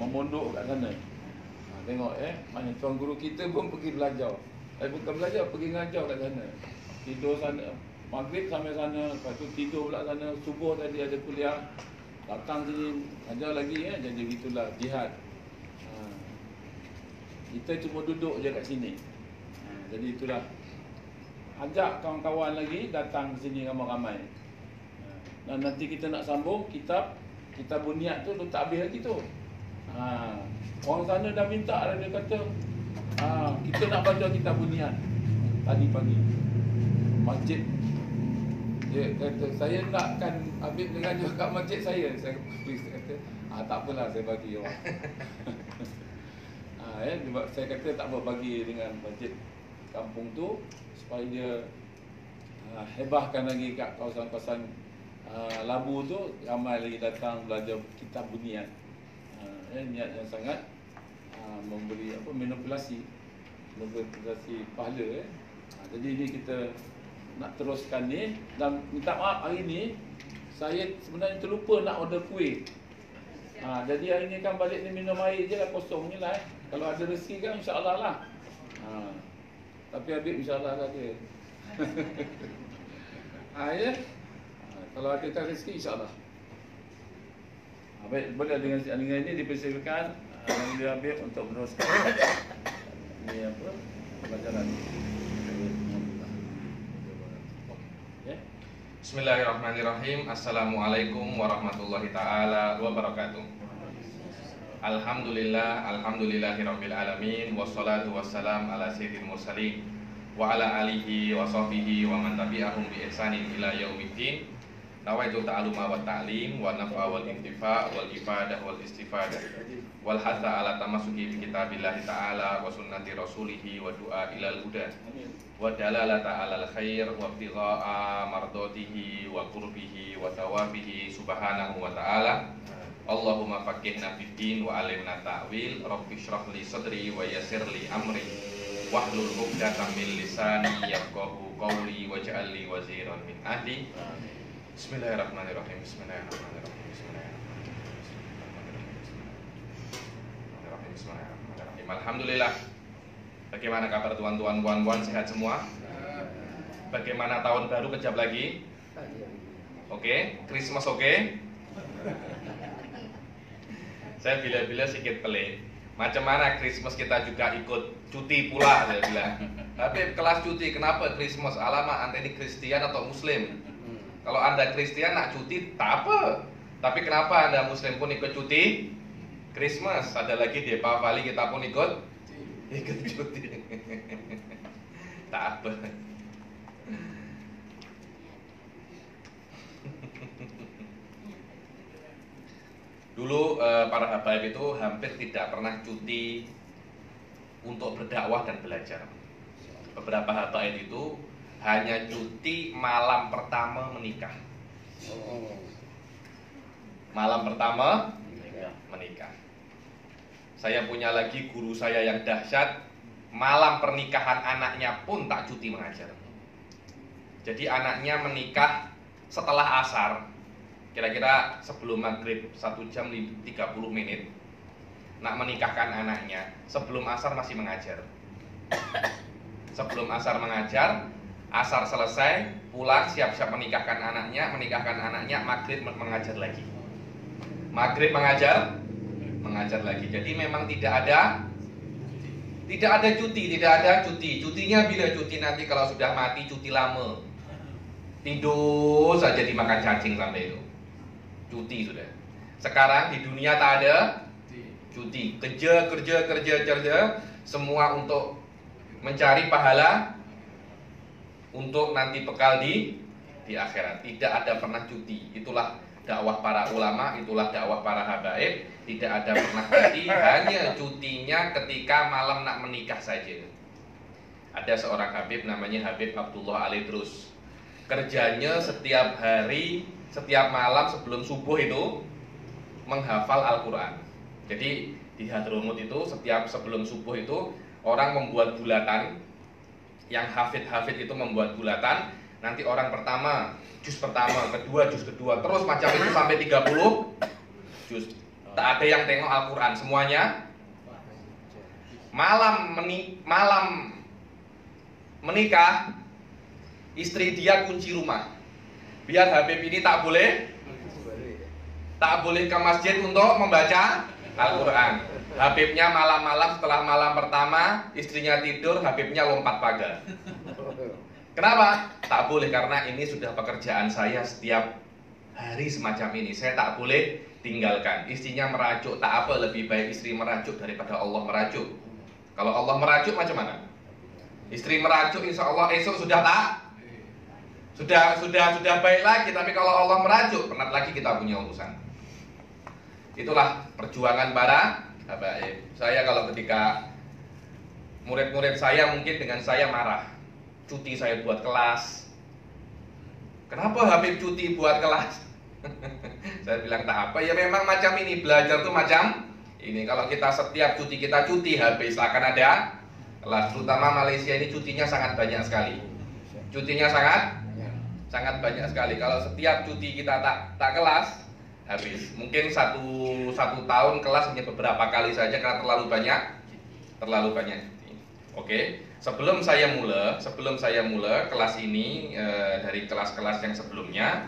memondok kat sana. Ha, tengok eh, mana tuan guru kita pun pergi belajar. Eh bukan belajar, pergi ngajar kat sana. Tidur sana, maghrib sampai sana, lepas tu tidur pula sana, subuh tadi ada kuliah. Datang sini, ajar lagi ya, jadi gitulah jihad. Ha. Kita cuma duduk je kat sini. Ha, jadi itulah ajak kawan-kawan lagi datang sini ramai-ramai. Ha, Dan nanti kita nak sambung kitab kitab buniat tu tak habis lagi tu. Ha, orang sana dah minta dah dia kata ha, kita nak baca kitab buniat tadi pagi. Masjid dia kata saya nakkan Habib dengan kat masjid saya. Saya please kata ah tak apalah saya bagi orang. ha, eh, saya kata tak apa bagi dengan masjid kampung tu supaya dia uh, hebahkan lagi kat kawasan-kawasan uh, Labu tu ramai lagi datang belajar kitab bunian. Eh, niat yang sangat uh, memberi apa manipulasi manipulasi pahala eh. Uh, jadi ini kita nak teruskan ni dan minta maaf hari ni saya sebenarnya terlupa nak order kuih. Ha, jadi hari ni kan balik ni minum air je lah kosong ni lah eh. Kalau ada rezeki kan insyaAllah lah. Ha. Tapi Habib insyaAllah tak ada ha, ya? ha, Kalau ada rezeki insyaAllah ha, Baik, boleh dengan, dengan ini dipersilakan uh, Dia Habib untuk meneruskan Ini apa? Pelajaran ya? Bismillahirrahmanirrahim Assalamualaikum warahmatullahi ta'ala wabarakatuh Alhamdulillah, alhamdulillahirabbil alamin wassalatu wassalam ala sayyidil mursalin wa ala alihi wa sahbihi wa man tabi'ahum bi ihsanin ila yaumiddin. Nawaitu ta'aluma wa ta'lim wa naf'a wal intifa' wal ifadah wal istifadah. Wal hatha ala tamasuki bi kitabillah ta'ala wa sunnati rasulihi wa du'a ilal huda. Wa dalalata alal khair wa ibtigha'a mardatihi wa qurbihi wa tawabihi subhanahu wa ta'ala. Allahumma faqihna fid wa alimna ta'wil. Rabbi shrah li sadri wa yassir li amri. Wahlul 'uqdatam min lisani yafqahu qawli waj'al li waziran min ahli Bismillahirrahmanirrahim Bismillahirrahmanirrahim Bismillahirrahmanirrahim Bismillahirrahmanirrahim Alhamdulillah Bagaimana kabar tuan-tuan puan-puan sehat semua? Bagaimana tahun baru kejap lagi? Oke, okay. Christmas oke? Okay? saya bila-bila sedikit pelit macam mana Christmas kita juga ikut cuti pula saya bilang tapi kelas cuti kenapa Christmas alamak anda ini Kristen atau Muslim kalau anda Kristen nak cuti tak apa. Tapi kenapa anda Muslim pun ikut cuti? Christmas. Ada lagi di Pavali kita pun ikut? Ikut cuti. Tak apa. Dulu eh, para habaib itu hampir tidak pernah cuti untuk berdakwah dan belajar. Beberapa habaib itu hanya cuti malam pertama menikah. Malam pertama menikah. Saya punya lagi guru saya yang dahsyat, malam pernikahan anaknya pun tak cuti mengajar. Jadi anaknya menikah setelah asar, kira-kira sebelum maghrib satu jam 30 menit nak menikahkan anaknya sebelum asar masih mengajar sebelum asar mengajar asar selesai pulang siap-siap menikahkan anaknya menikahkan anaknya maghrib mengajar lagi. Maghrib mengajar? Mengajar lagi. Jadi memang tidak ada tidak ada cuti tidak ada cuti. Cutinya bila cuti nanti? Kalau sudah mati cuti lama. Tidur saja dimakan cacing sampai itu. Cuti sudah. Sekarang di dunia tak ada cuti. Kerja, kerja, kerja, kerja, semua untuk mencari pahala untuk nanti bekal di di akhirat. Tidak ada pernah cuti. Itulah dakwah para ulama, itulah dakwah para habaib. Tidak ada pernah cuti, hanya cutinya ketika malam nak menikah saja. Ada seorang habib namanya Habib Abdullah Ali Terus. Kerjanya setiap hari setiap malam sebelum subuh itu menghafal Al-Quran. Jadi di Hadromut itu setiap sebelum subuh itu orang membuat bulatan yang hafid-hafid itu membuat bulatan. Nanti orang pertama jus pertama kedua jus kedua terus macam itu sampai 30 jus Tak ada yang tengok Al-Quran, semuanya. Malam meni malam menikah istri dia kunci rumah. Biar Habib ini tak boleh tak boleh ke masjid untuk membaca Al-Quran Habibnya malam-malam setelah malam pertama istrinya tidur Habibnya lompat pagar kenapa? tak boleh karena ini sudah pekerjaan saya setiap hari semacam ini saya tak boleh tinggalkan istrinya merajuk tak apa lebih baik istri merajuk daripada Allah merajuk kalau Allah merajuk macam mana? Istri merajuk insya Allah esok sudah tak? Sudah sudah sudah baik lagi. Tapi kalau Allah merajuk, penat lagi kita punya urusan. Itulah perjuangan para habaib. Saya kalau ketika murid-murid saya mungkin dengan saya marah, cuti saya buat kelas. Kenapa Habib cuti buat kelas? saya bilang tak apa. Ya memang macam ini. Belajar tuh macam ini. Kalau kita setiap cuti kita cuti habis akan ada kelas. Terutama Malaysia ini cutinya sangat banyak sekali. Cutinya sangat sangat banyak sekali. Kalau setiap cuti kita tak tak kelas habis mungkin satu satu tahun kelas hanya beberapa kali saja karena terlalu banyak terlalu banyak oke sebelum saya mulai sebelum saya mulai kelas ini e, dari kelas-kelas yang sebelumnya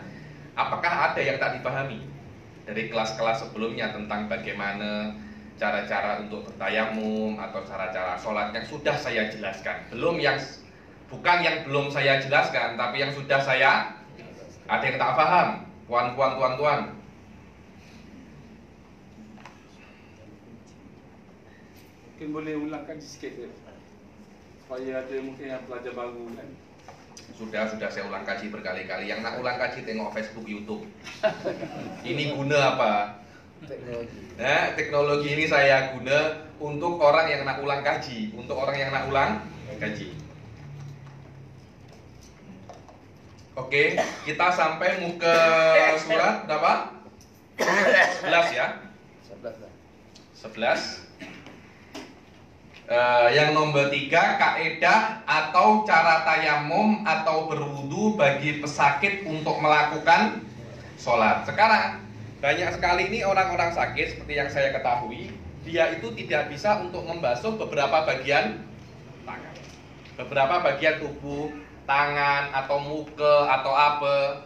apakah ada yang tak dipahami dari kelas-kelas sebelumnya tentang bagaimana cara-cara untuk bertayamum atau cara-cara sholat yang sudah saya jelaskan. Belum yang bukan yang belum saya jelaskan, tapi yang sudah saya ada yang tak paham. Puan-puan, tuan-tuan. Mungkin boleh ulangkan sikit ya. Supaya ada mungkin yang pelajar baru kan. Sudah, sudah saya ulang kaji berkali-kali. Yang nak ulang kaji tengok Facebook, YouTube. Ini guna apa? teknologi. Nah, teknologi ini saya guna untuk orang yang nak ulang kaji, untuk orang yang nak ulang kaji. Oke, kita sampai muka surat berapa? 11 ya. 11. Uh, yang nomor tiga kaedah atau cara tayamum atau berwudu bagi pesakit untuk melakukan sholat. Sekarang banyak sekali ini orang-orang sakit seperti yang saya ketahui, dia itu tidak bisa untuk membasuh beberapa bagian tangan. Beberapa bagian tubuh, tangan atau muka atau apa.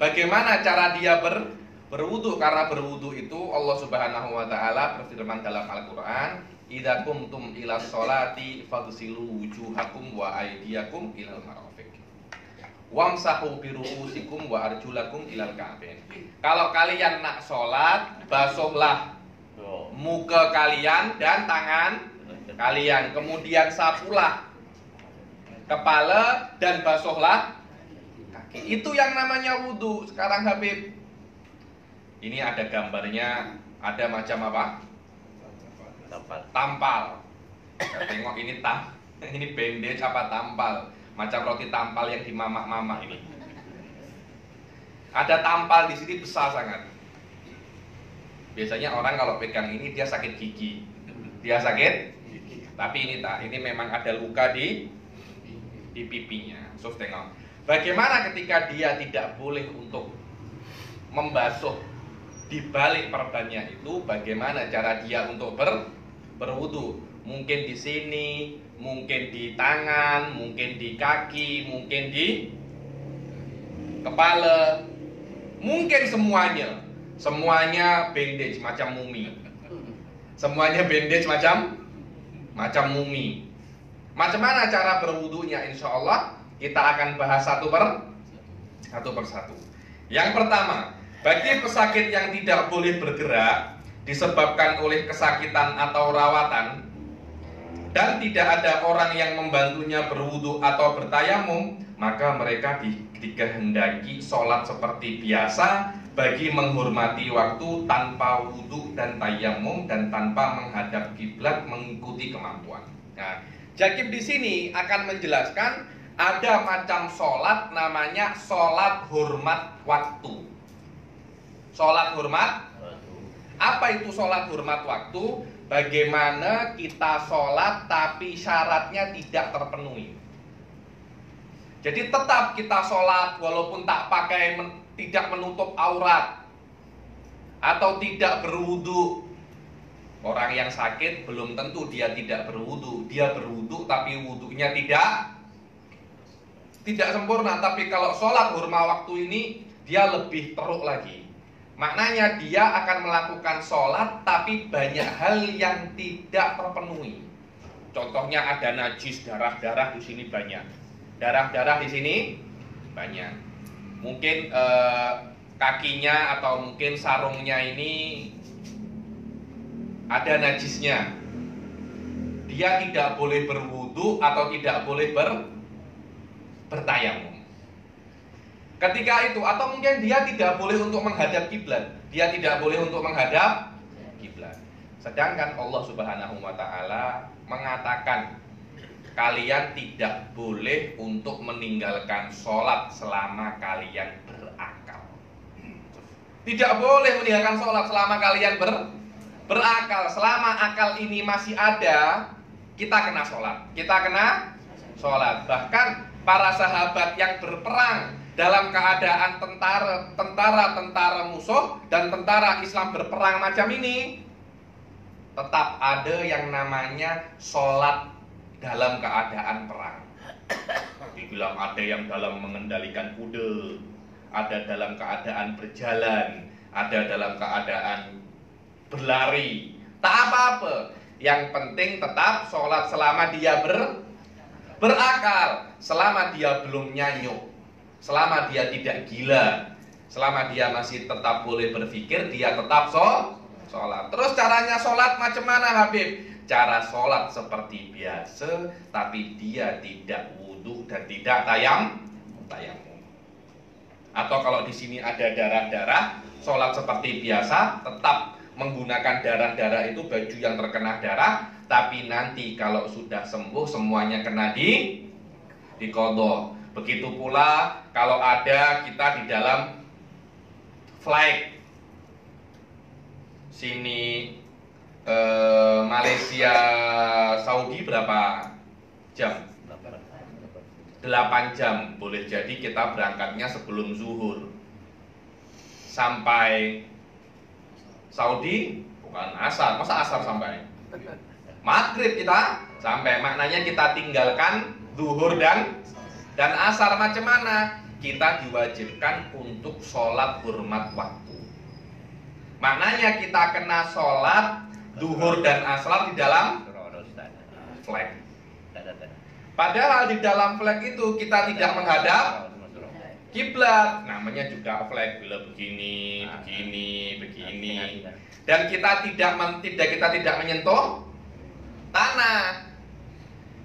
Bagaimana cara dia ber berwudu karena berwudu itu Allah Subhanahu wa taala berfirman dalam Al-Qur'an, "Idza kumtum ila sholati faghsilu wujuhakum wa aydiyakum ilal marafiq." Wamsahu biruusikum wa arjulakum ilal ka'bain. Kalau kalian nak sholat, basuhlah muka kalian dan tangan kalian. Kemudian sapulah kepala dan basuhlah kaki. Itu yang namanya wudhu. Sekarang Habib, ini ada gambarnya, ada macam apa? Tampal. Tampal. tengok ini tam, ini bandage apa tampal? macam roti tampal yang di mama-mama ini. Ada tampal di sini besar sangat. Biasanya orang kalau pegang ini dia sakit gigi. Dia sakit Tapi ini tak, ini memang ada luka di di pipinya. So tengok. Bagaimana ketika dia tidak boleh untuk membasuh di balik perbannya itu bagaimana cara dia untuk ber berwudu? Mungkin di sini, mungkin di tangan, mungkin di kaki, mungkin di kepala, mungkin semuanya. Semuanya bandage macam mumi. Semuanya bandage macam macam mumi. Macam mana cara berwudunya? Insya Allah kita akan bahas satu per satu persatu. Yang pertama, bagi pesakit yang tidak boleh bergerak disebabkan oleh kesakitan atau rawatan, dan tidak ada orang yang membantunya berwudu atau bertayamum, maka mereka dikehendaki sholat seperti biasa bagi menghormati waktu tanpa wudhu dan tayamum dan tanpa menghadap kiblat mengikuti kemampuan. Nah, Jakib di sini akan menjelaskan ada macam sholat namanya sholat hormat waktu. Sholat hormat? Apa itu sholat hormat waktu? Bagaimana kita sholat tapi syaratnya tidak terpenuhi. Jadi tetap kita sholat walaupun tak pakai men, tidak menutup aurat. atau tidak berwudu. Orang yang sakit belum tentu dia tidak berwudu, dia berwudu tapi wudunya tidak tidak sempurna. Tapi kalau sholat hurma waktu ini dia lebih teruk lagi. Maknanya dia akan melakukan sholat tapi banyak hal yang tidak terpenuhi. Contohnya ada najis darah-darah di sini banyak. Darah-darah di sini banyak. Mungkin eh, kakinya atau mungkin sarungnya ini ada najisnya. Dia tidak boleh berwudu atau tidak boleh ber bertayamum. Ketika itu atau mungkin dia tidak boleh untuk menghadap kiblat. Dia tidak boleh untuk menghadap kiblat. Sedangkan Allah Subhanahu wa taala mengatakan kalian tidak boleh untuk meninggalkan sholat selama kalian berakal. Tidak boleh meninggalkan sholat selama kalian ber, berakal. Selama akal ini masih ada, kita kena sholat. Kita kena sholat. Bahkan para sahabat yang berperang dalam keadaan tentara tentara tentara musuh dan tentara Islam berperang macam ini tetap ada yang namanya sholat dalam keadaan perang. Dibilang ada yang dalam mengendalikan kuda ada dalam keadaan berjalan ada dalam keadaan berlari. Tak apa-apa. Yang penting tetap sholat selama dia ber berakal selama dia belum nyanyuk selama dia tidak gila, selama dia masih tetap boleh berpikir, dia tetap so, sholat. Terus caranya sholat macam mana Habib? Cara sholat seperti biasa, tapi dia tidak wudhu dan tidak tayam, tayamum. Atau kalau di sini ada darah-darah, sholat seperti biasa, tetap menggunakan darah-darah itu baju yang terkena darah, tapi nanti kalau sudah sembuh semuanya kena di di kodok Begitu pula kalau ada kita di dalam flight. Sini eh, Malaysia Saudi berapa jam? 8 jam. Boleh jadi kita berangkatnya sebelum zuhur. Sampai Saudi bukan asar. Masa asar sampai? Maghrib kita. Sampai maknanya kita tinggalkan zuhur dan dan asar macam mana? Kita diwajibkan untuk sholat hormat waktu. Maknanya kita kena sholat duhur dan asar di dalam flag. Padahal di dalam flag itu kita tidak menghadap kiblat. Namanya juga flag bila begini, begini, begini. Dan kita tidak tidak kita tidak menyentuh tanah.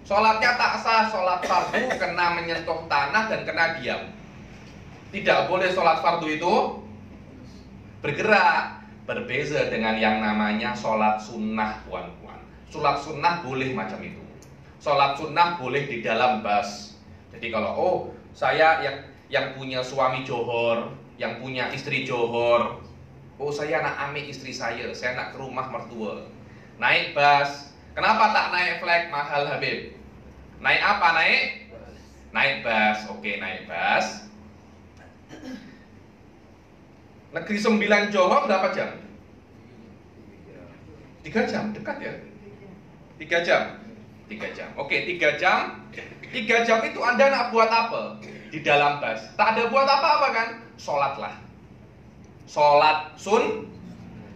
Sholatnya tak sah, sholat fardu kena menyentuh tanah dan kena diam. Tidak boleh sholat fardu itu bergerak. Berbeza dengan yang namanya sholat sunnah, puan-puan. Sholat sunnah boleh macam itu. Sholat sunnah boleh di dalam bas. Jadi kalau oh saya yang yang punya suami johor, yang punya istri johor, oh saya nak ambil istri saya, saya nak ke rumah mertua. Naik bas, Kenapa tak naik flag mahal Habib? Naik apa naik? Naik bus. Oke, naik bus. Negeri Sembilan Johor berapa jam? Tiga jam, dekat ya? Tiga jam? Tiga jam. Oke, tiga jam. Tiga jam itu Anda nak buat apa? Di dalam bus. Tak ada buat apa-apa kan? Sholatlah. Sholat sun,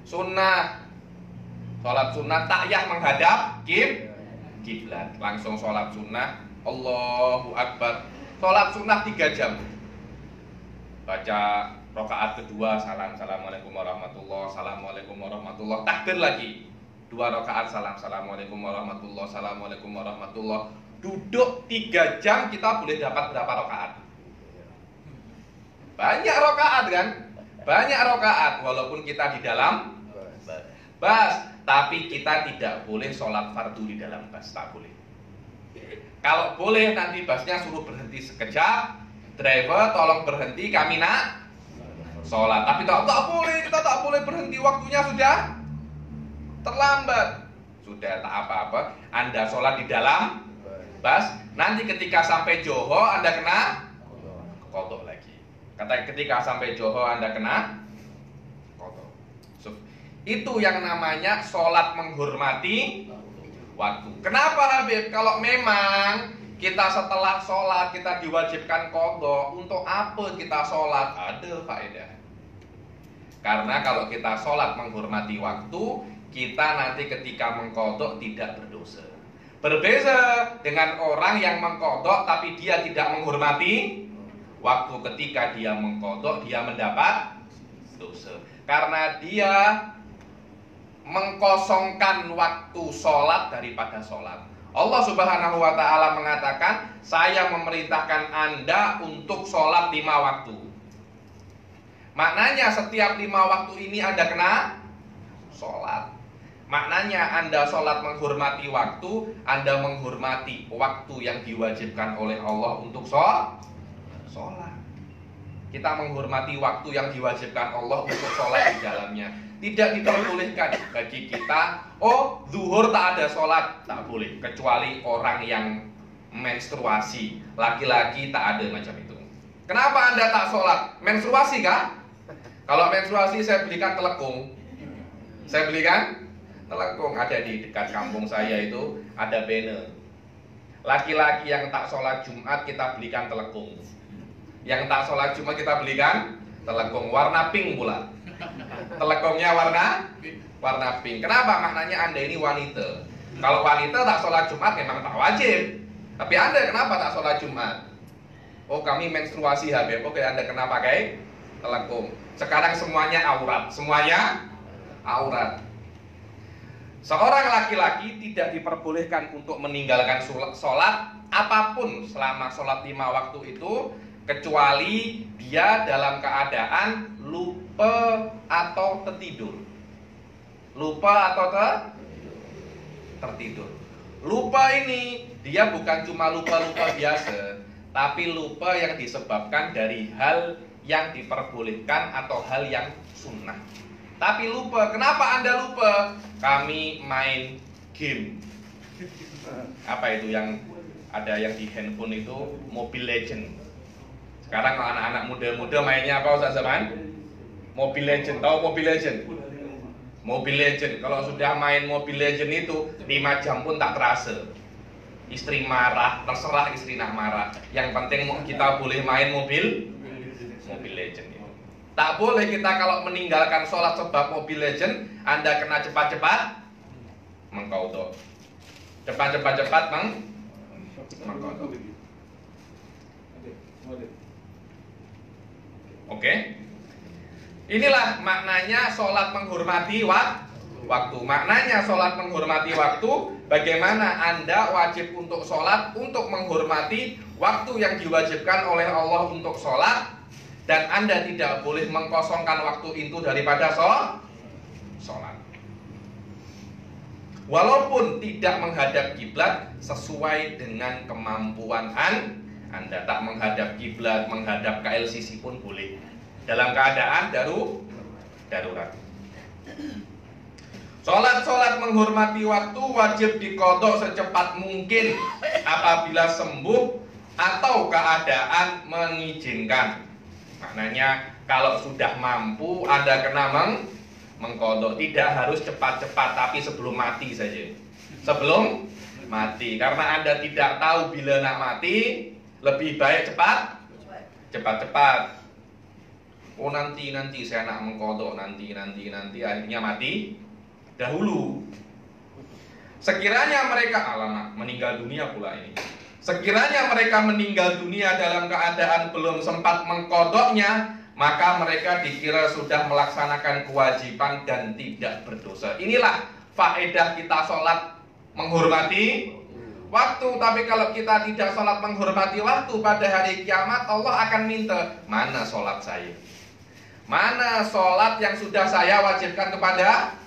sunnah Sholat sunnah takyah menghadap kib kiblat. Langsung sholat sunnah. Allahu Akbar. Sholat sunnah tiga jam. Baca rokaat kedua. Salam assalamualaikum warahmatullah. Assalamualaikum warahmatullah. Takbir lagi. Dua rokaat. Salam assalamualaikum warahmatullah. Assalamualaikum warahmatullah. Duduk tiga jam kita boleh dapat berapa rokaat? Banyak rokaat kan? Banyak rokaat walaupun kita di dalam bas tapi kita tidak boleh sholat fardu di dalam bus, tak boleh. Kalau boleh nanti busnya suruh berhenti sekejap, driver tolong berhenti, kami nak sholat. Tapi tak, tak boleh, kita tak boleh berhenti, waktunya sudah terlambat. Sudah tak apa-apa, Anda sholat di dalam bus, nanti ketika sampai Johor Anda kena kodok lagi. Kata ketika sampai Johor Anda kena. Itu yang namanya sholat menghormati waktu. Kenapa Habib? Kalau memang kita setelah sholat kita diwajibkan kodok, untuk apa kita sholat? Ada faedah. Karena kalau kita sholat menghormati waktu, kita nanti ketika mengkodok tidak berdosa. Berbeda dengan orang yang mengkodok tapi dia tidak menghormati waktu ketika dia mengkodok dia mendapat dosa. Karena dia mengkosongkan waktu sholat daripada sholat. Allah Subhanahu wa Ta'ala mengatakan, "Saya memerintahkan Anda untuk sholat lima waktu." Maknanya, setiap lima waktu ini Anda kena sholat. Maknanya, Anda sholat menghormati waktu, Anda menghormati waktu yang diwajibkan oleh Allah untuk sholat. Kita menghormati waktu yang diwajibkan Allah untuk sholat di dalamnya tidak diperbolehkan bagi kita. Oh zuhur tak ada sholat. Tak boleh kecuali orang yang menstruasi. Laki-laki tak ada macam itu. Kenapa anda tak sholat? Menstruasi kah? Kalau menstruasi saya belikan telekung. Saya belikan telekung. Ada di dekat kampung saya itu ada banner. Laki-laki yang tak sholat Jumat kita belikan telekung. Yang tak sholat Jumat kita belikan telekung. Warna pink pula Telekongnya warna warna pink. Kenapa? Maknanya Anda ini wanita. Kalau wanita tak sholat Jumat memang tak wajib. Tapi Anda kenapa tak sholat Jumat? Oh kami menstruasi Habib. Oke Anda kenapa pakai telekung? Sekarang semuanya aurat. Semuanya aurat. Seorang laki-laki tidak diperbolehkan untuk meninggalkan sholat apa pun selama sholat lima waktu itu kecuali dia dalam keadaan lupa atau tertidur. Lupa atau ter tertidur. Lupa ini dia bukan cuma lupa-lupa biasa, tapi lupa yang disebabkan dari hal yang diperbolehkan atau hal yang sunnah. Tapi lupa, kenapa Anda lupa? Kami main game. Apa itu yang ada yang di handphone itu Mobile Legend sekarang kalau anak-anak muda-muda mainnya apa Ustaz Zaman? Mobile Legend, tahu Mobile Legend? Mobile Legend, kalau sudah main Mobile Legend itu 5 jam pun tak terasa. Istri marah, terserah istri nak marah. Yang penting kita boleh main mobil Mobile Legend itu. Tak boleh kita kalau meninggalkan sholat sebab Mobile Legend Anda kena cepat-cepat Mengkodok. Cepat-cepat-cepat meng Mengkodok Oke. Inilah maknanya sholat menghormati waktu. Maknanya sholat menghormati waktu. Bagaimana anda wajib untuk sholat untuk menghormati waktu yang diwajibkan oleh Allah untuk sholat dan anda tidak boleh mengkosongkan waktu itu daripada sholat. Walaupun tidak menghadap kiblat sesuai dengan kemampuan anda anda tak menghadap kiblat, menghadap ke LCC pun boleh. Dalam keadaan daru, darurat. Sholat-sholat menghormati waktu wajib dikodok secepat mungkin apabila sembuh atau keadaan mengizinkan. Maknanya kalau sudah mampu Anda kena meng mengkodok tidak harus cepat-cepat tapi sebelum mati saja. Sebelum mati karena Anda tidak tahu bila nak mati lebih baik cepat? Cepat-cepat. Oh nanti nanti saya nak mengkodok nanti nanti nanti akhirnya mati. Dahulu. Sekiranya mereka alamak meninggal dunia pula ini. Sekiranya mereka meninggal dunia dalam keadaan belum sempat mengkodoknya maka mereka dikira sudah melaksanakan kewajiban dan tidak berdosa. Inilah faedah kita sholat. Menghormati waktu tapi kalau kita tidak sholat menghormati waktu pada hari kiamat Allah akan minta mana sholat saya? Mana sholat yang sudah saya wajibkan kepada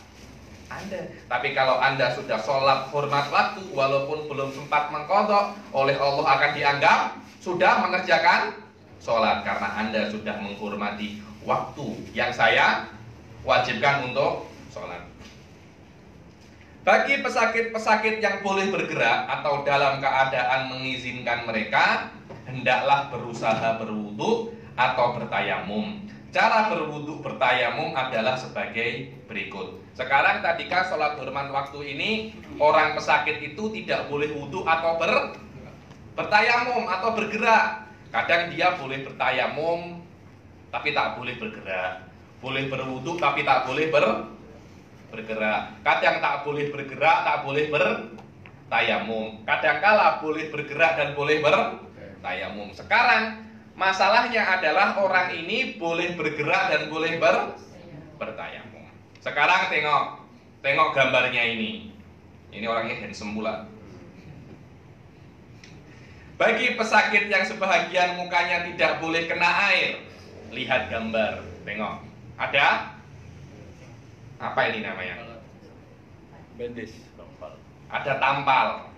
anda? Tapi kalau anda sudah sholat hormat waktu walaupun belum sempat mengkodok oleh Allah akan dianggap sudah mengerjakan sholat karena anda sudah menghormati waktu yang saya wajibkan untuk sholat bagi pesakit-pesakit yang boleh bergerak atau dalam keadaan mengizinkan mereka, hendaklah berusaha berwudu atau bertayamum. Cara berwudu bertayamum adalah sebagai berikut. Sekarang tadi kan sholat hormat waktu ini orang pesakit itu tidak boleh wudhu atau ber bertayamum atau bergerak. Kadang dia boleh bertayamum tapi tak boleh bergerak. Boleh berwudhu tapi tak boleh ber bergerak. Kadang tak boleh bergerak, tak boleh bertayamum. Kadangkala boleh bergerak dan boleh bertayamum. Sekarang Masalahnya adalah orang ini boleh bergerak dan boleh ber bertayamum. Sekarang tengok, tengok gambarnya ini. Ini orangnya handsome pula. Bagi pesakit yang sebahagian mukanya tidak boleh kena air, lihat gambar, tengok. Ada? Apa ini namanya? Bandage. Ada tampal.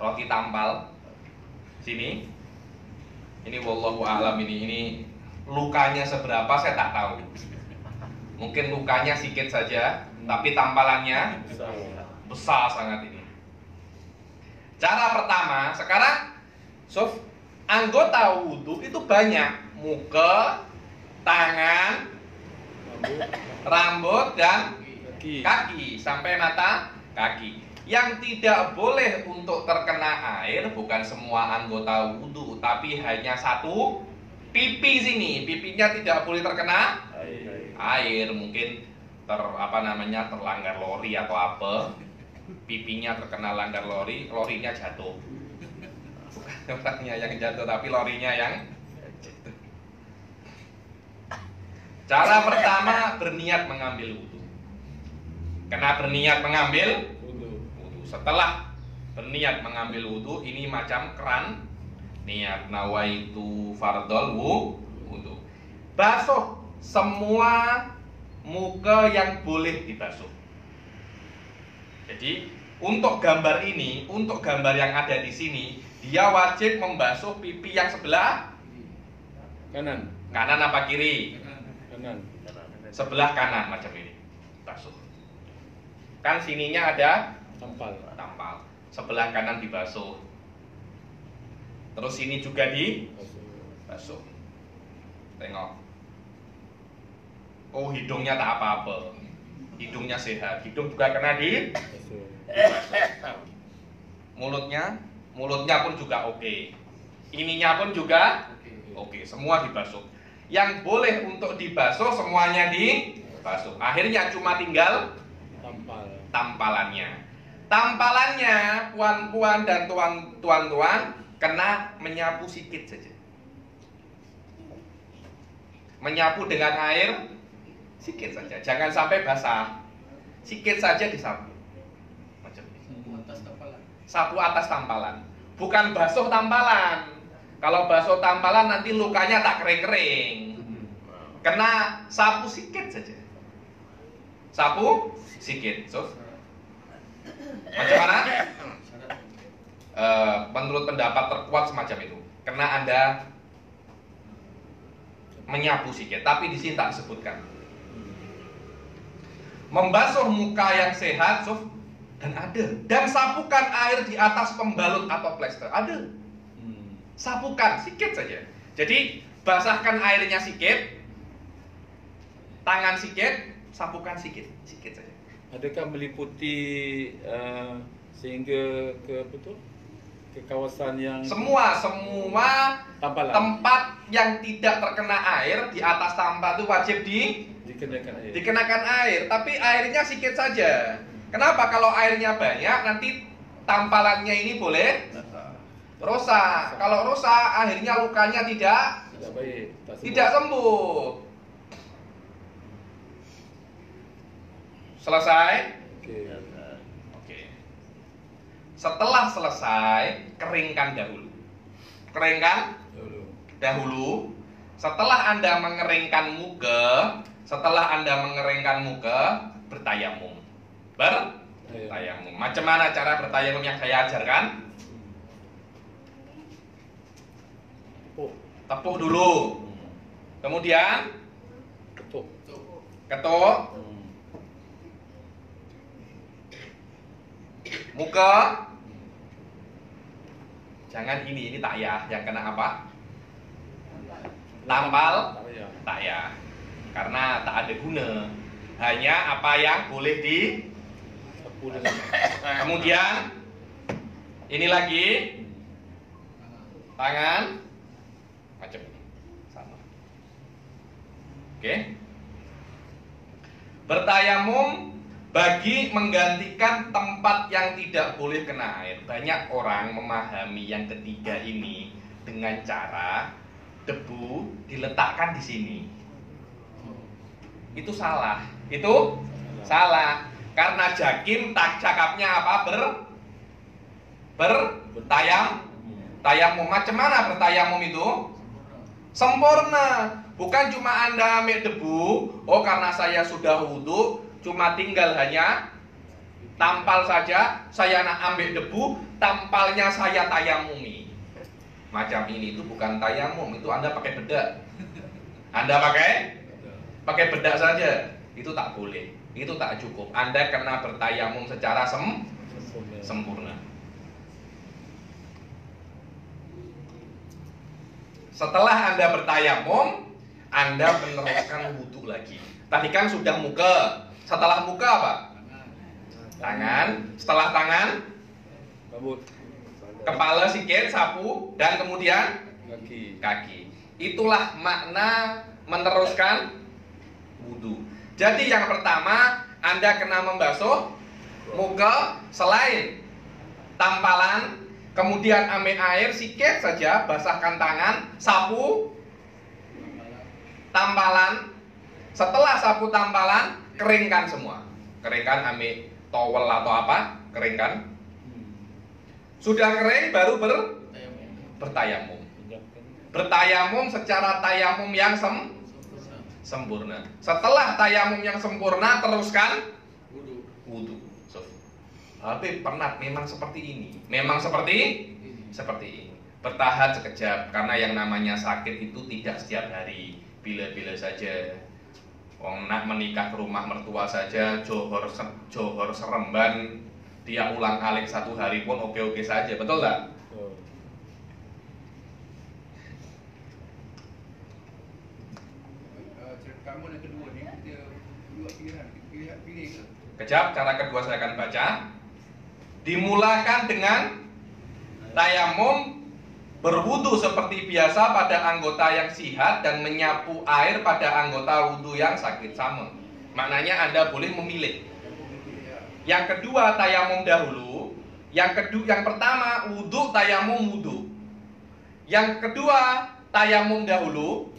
Roti tampal. Sini. Ini wallahu alam ini ini lukanya seberapa saya tak tahu. Mungkin lukanya sedikit saja, tapi tampalannya Besar. besar sangat ini. Cara pertama, sekarang Sof, anggota wudhu itu banyak. Muka, tangan, Rambut, dan kaki. kaki sampai mata kaki. Yang tidak boleh untuk terkena air bukan semua anggota wudhu, tapi hanya satu pipi sini. Pipinya tidak boleh terkena Air. air. Mungkin ter apa namanya terlanggar lori atau apa. Pipinya terkena langgar lori, lorinya jatuh. Bukan orangnya yang jatuh, tapi lorinya yang jatuh. Cara pertama berniat mengambil wudhu. Kena berniat mengambil Wudhu. Setelah berniat mengambil wudhu, ini macam keran niat nawaitu fardol wu- wudhu. Basuh semua muka yang boleh dibasuh. Jadi untuk gambar ini, untuk gambar yang ada di sini, dia wajib membasuh pipi yang sebelah Kanan. kanan apa kiri? Kanan. Sebelah kanan macam ini. Basuh. Kan sininya ada Tampal. tampal. Sebelah kanan dibasuh. Terus ini juga dibasuh. Tengok. Oh, hidungnya tak apa-apa. Hidungnya sehat. Hidung juga kena di Basuh. mulutnya. Mulutnya pun juga oke. Ininya pun juga oke. Semua dibasuh. Yang boleh untuk dibasuh semuanya dibasuh. Akhirnya cuma tinggal Tampal. tampalannya. Tampalannya puan-puan dan tuan tuan-tuan kena menyapu sikit saja. Menyapu dengan air sikit saja, jangan sampai basah. Sikit saja disapu. Macam ini. Sapu atas tampalan. Bukan basuh tampalan. Kalau basuh tampalan nanti lukanya tak kering-kering. Kena sapu sikit saja. Sapu sikit. So, macam mana? Eh, menurut pendapat terkuat semacam itu. Karena Anda menyapu sikit, tapi di sini tak disebutkan. Membasuh muka yang sehat, Sof, dan ada. Dan sapukan air di atas pembalut atau plester. Ada. Sapukan sikit saja. Jadi basahkan airnya sikit, tangan sikit, sapukan sikit, sikit saja. Adakah meliputi uh, sehingga ke apa? Ke kawasan yang Semua semua tampalan tempat yang tidak terkena air di atas sampah itu wajib di dikenakan air. dikenakan air, tapi airnya sedikit saja. Kenapa? Kalau airnya banyak nanti tampalannya ini boleh rusak. Kalau rusak akhirnya lukanya tidak Tidak baik. Sembuh. tidak sembuh. Selesai? Oke. Setelah selesai, keringkan dahulu. Keringkan dahulu. Setelah Anda mengeringkan muka, setelah Anda mengeringkan muka, bertayamum. Bertayamum. Macam mana cara bertayamum yang saya ajarkan? Tepuk dulu. Kemudian Ketuk. ketuk muka. Jangan ini, ini tak ya, yang kena apa? tampal Tak payah. tak ya karena tak ada guna hanya apa yang boleh di kemudian ini lagi tangan macam ini sama oke. Bertayamum bagi menggantikan tempat yang tidak boleh kena air. Banyak orang memahami yang ketiga ini dengan cara debu diletakkan di sini. Itu salah. Itu salah. Karena jakim tak cakapnya apa? Ber bertayam tayamum. Macam mana bertayamum itu? Sempurna bukan cuma anda ambil debu oh karena saya sudah wudhu cuma tinggal hanya tampal saja saya nak ambil debu tampalnya saya tayamumi. Macam ini itu bukan tayamum itu anda pakai bedak. Anda pakai? Pakai bedak saja. Itu tak boleh. Itu tak cukup. Anda kena bertayamum secara sem Sempurna. setelah anda bertayamum anda meneruskan wudhu lagi tadi kan sudah muka setelah muka apa tangan setelah tangan Rambut. kepala sikit sapu dan kemudian Kaki. kaki. Itulah makna meneruskan wudhu. Jadi yang pertama Anda kena membasuh muka selain tampalan, kemudian ambil air sikit saja, basahkan tangan, sapu tampalan. Setelah sapu tampalan, keringkan semua. Keringkan ambil towel atau apa, keringkan. Sudah kering baru ber bertayamum bertayamum secara tayamum yang sem sempurna. Setelah tayamum yang sempurna, teruskan wudhu. So, Habib penat memang seperti ini. Memang seperti seperti ini. Bertahan sekejap karena yang namanya sakit itu tidak setiap hari. Bila-bila saja. Wong nak menikah ke rumah mertua saja, johor johor seremban, dia ulang alik satu hari pun oke-oke saja, betul tak? Oh. Kamu yang kedua ni kita buat pilihan, pilih pilih ke? Kejap, cara kedua saya akan baca. Dimulakan dengan tayamum berwudu seperti biasa pada anggota yang sihat dan menyapu air pada anggota wudu yang sakit sama. Maknanya Anda boleh memilih. Yang kedua tayamum dahulu, yang kedua yang pertama wudu tayamum wudu. Yang kedua tayamum dahulu.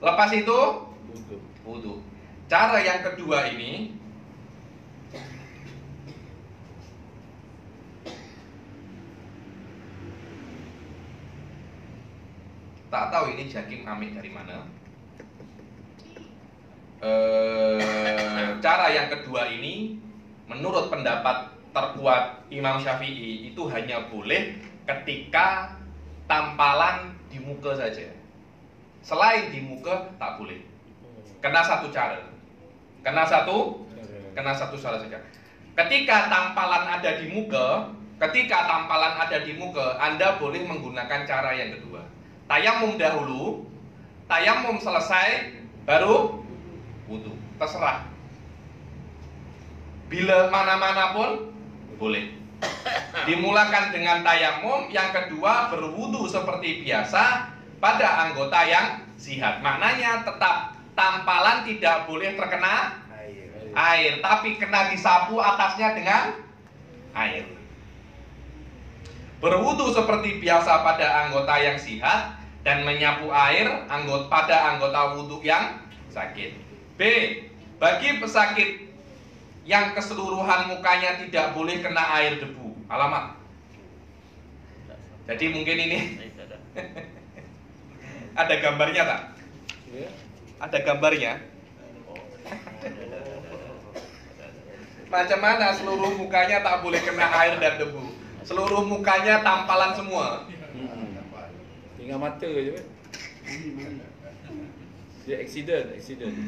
Lepas itu wudhu. Cara yang kedua ini tak tahu ini jakim amik dari mana. Eh, cara yang kedua ini menurut pendapat terkuat Imam Syafi'i itu hanya boleh ketika tampalan di muka saja. Selain di muka tak boleh. Kena satu cara. Kena satu, kena satu cara saja. Ketika tampalan ada di muka, ketika tampalan ada di muka, Anda boleh menggunakan cara yang kedua. Tayamum dahulu, tayamum selesai, baru wudhu. Terserah. Bila mana-mana pun boleh. Dimulakan dengan tayamum, yang kedua berwudhu seperti biasa pada anggota yang sihat. Maknanya tetap tampalan tidak boleh terkena air, tapi kena disapu atasnya dengan air. Berwudu seperti biasa pada anggota yang sihat dan menyapu air anggota pada anggota wudhu yang sakit. B. Bagi pesakit yang keseluruhan mukanya tidak boleh kena air debu. Alamat. Jadi mungkin ini ada gambarnya tak? Ada gambarnya. Macam mana seluruh mukanya tak boleh kena air dan debu. Seluruh mukanya tampalan semua. Tinggal mata je kan. Dia accident, accident.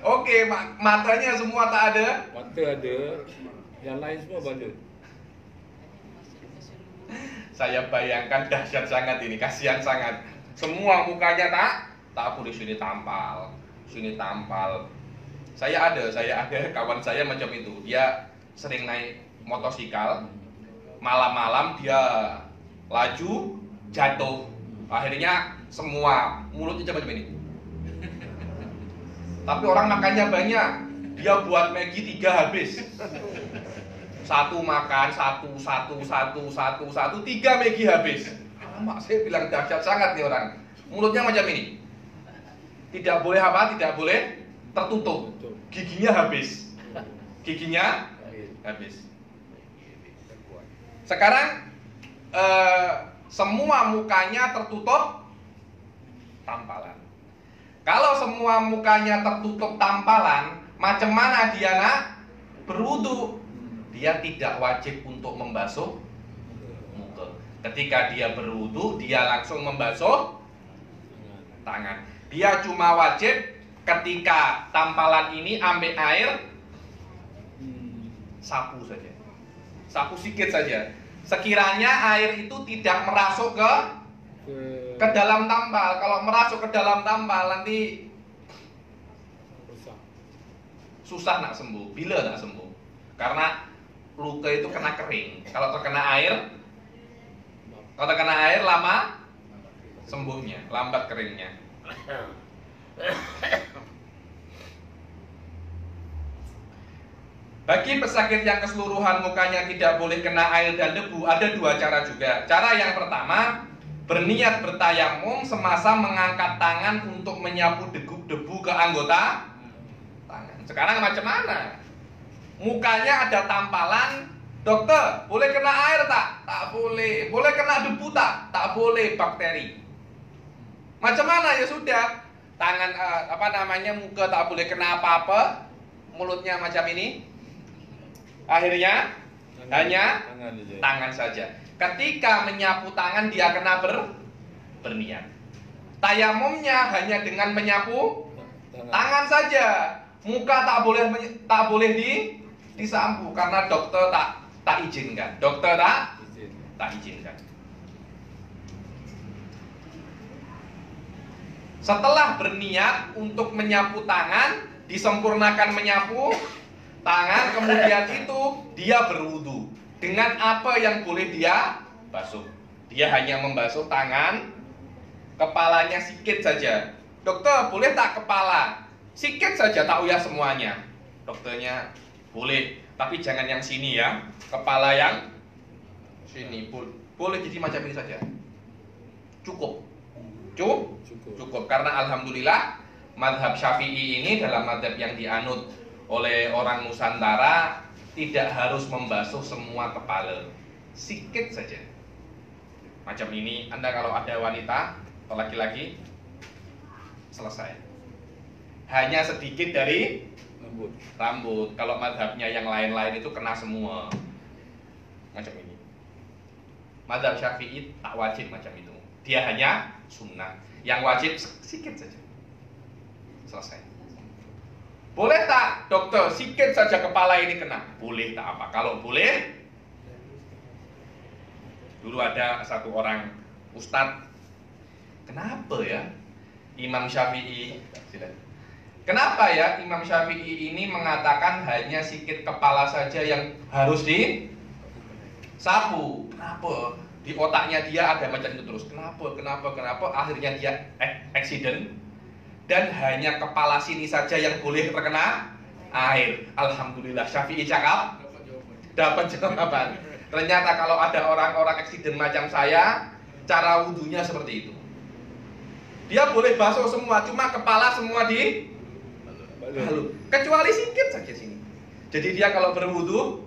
Oke, ma- matanya semua tak ada. Mata ada, yang lain semua balut. Saya bayangkan dahsyat sangat ini, kasihan sangat. semua mukanya tak tak boleh sini tampal sini tampal saya ada saya ada kawan saya macam itu dia sering naik motosikal malam-malam dia laju jatuh. Akhirnya semua mulutnya coba coba ini. Tapi orang makannya banyak. Dia buat Maggi tiga habis. Satu makan satu satu satu satu satu tiga Maggi habis. Mak saya bilang dahsyat sangat nih orang. Mulutnya macam ini. Tidak boleh apa? Tidak boleh tertutup. Giginya habis. Giginya habis. Sekarang eh, semua mukanya tertutup tampalan. Kalau semua mukanya tertutup tampalan macam mana dia nak berwudu. Dia tidak wajib untuk membasuh muka. Ketika dia berwudu dia langsung membasuh tangan. Dia cuma wajib ketika tampalan ini ambil air sapu saja. Sapu sedikit saja. Sekiranya air itu tidak merasuk ke ke dalam tampal. Kalau merasuk ke dalam tampal nanti susah nak sembuh. Bila nak sembuh? Karena luka itu kena kering. Kalau terkena air, kalau terkena air lama sembuhnya, lambat keringnya. Bagi pesakit yang keseluruhan mukanya tidak boleh kena air dan debu, ada dua cara juga. Cara yang pertama, berniat bertayamum semasa mengangkat tangan untuk menyapu debu, debu ke anggota tangan. Sekarang macam mana? Mukanya ada tampalan, dokter, boleh kena air tak? Tak boleh. Boleh kena debu tak? Tak boleh, bakteri. Macam mana ya sudah? Tangan eh, apa namanya muka tak boleh kena apa-apa, mulutnya macam ini, Akhirnya hanya tangan tangan saja. Ketika menyapu tangan dia kena ber berniat. Tayamumnya hanya dengan menyapu tangan saja. Muka tak boleh tak boleh di disampu karena dokter tak tak izinkan. Dokter tak Izin. tak izinkan. Setelah berniat untuk menyapu tangan, disempurnakan menyapu tangan, kemudian itu dia berwudu dengan apa yang boleh dia basuh. Dia hanya membasuh tangan, kepalanya sikit saja. Dokter, boleh tak kepala? Sikit saja, tak uyah semuanya. Dokternya boleh, tapi jangan yang sini ya. Kepala yang sini pun boleh jadi macam ini saja. Cukup. Cukup. Cukup. Cukup karena alhamdulillah madhab syafi'i ini dalam madhab yang dianut oleh orang Nusantara tidak harus membasuh semua kepala. Sikit saja. Macam ini. Anda kalau ada wanita atau laki-laki selesai. Hanya sedikit dari Rambut. rambut. Kalau madhabnya yang lain-lain itu kena semua. Macam ini. Madhab syafi'i tak wajib macam itu. Dia hanya sunnah. Yang wajib sedikit saja. Selesai boleh tak dokter sikit saja kepala ini kena boleh tak apa kalau boleh dulu ada satu orang ustadz kenapa ya Imam Syafi'i Kenapa ya Imam Syafi'i ini mengatakan hanya sikit kepala saja yang harus di sapu? Kenapa? Di otaknya dia ada macam itu terus. Kenapa? Kenapa? Kenapa? Akhirnya dia eh, accident dan hanya kepala sini saja yang boleh terkena air. Alhamdulillah Syafi'i cakap dapat jawaban. Ternyata kalau ada orang-orang accident macam saya, cara wudhunya seperti itu. Dia boleh basuh semua, cuma kepala semua di Lalu, kecuali sikit saja sini. Jadi dia kalau berwudu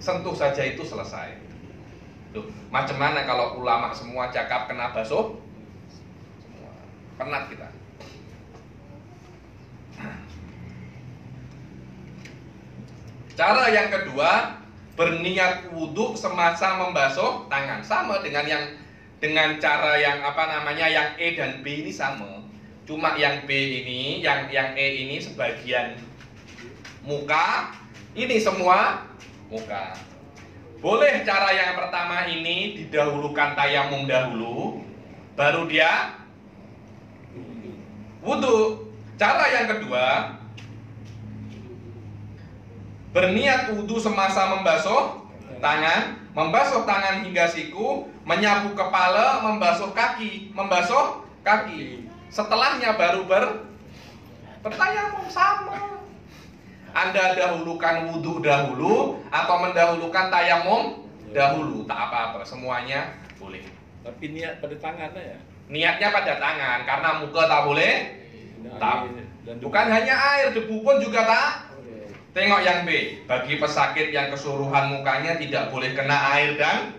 sentuh saja itu selesai. Macam mana kalau ulama semua cakap kena basuh? Penat kita. Cara yang kedua, berniat wudhu semasa membasuh tangan. Sama dengan yang dengan cara yang apa namanya yang E dan B ini sama. Cuma yang B ini, yang yang E ini sebagian muka, ini semua muka. Boleh cara yang pertama ini didahulukan tayamum dahulu, baru dia wudhu. Cara yang kedua, berniat wudhu semasa membasuh tangan, membasuh tangan hingga siku, menyapu kepala, membasuh kaki, membasuh kaki. Setelahnya baru ber bertayamum sama. Anda dahulukan wudhu dahulu atau mendahulukan tayamum dahulu, tak apa-apa, semuanya boleh. Tapi niat pada tangan lah ya. Niatnya pada tangan karena muka tak boleh. Tak. Bukan hanya air, debu pun juga tak. Tengok yang B, bagi pesakit yang keseluruhan mukanya tidak boleh kena air dan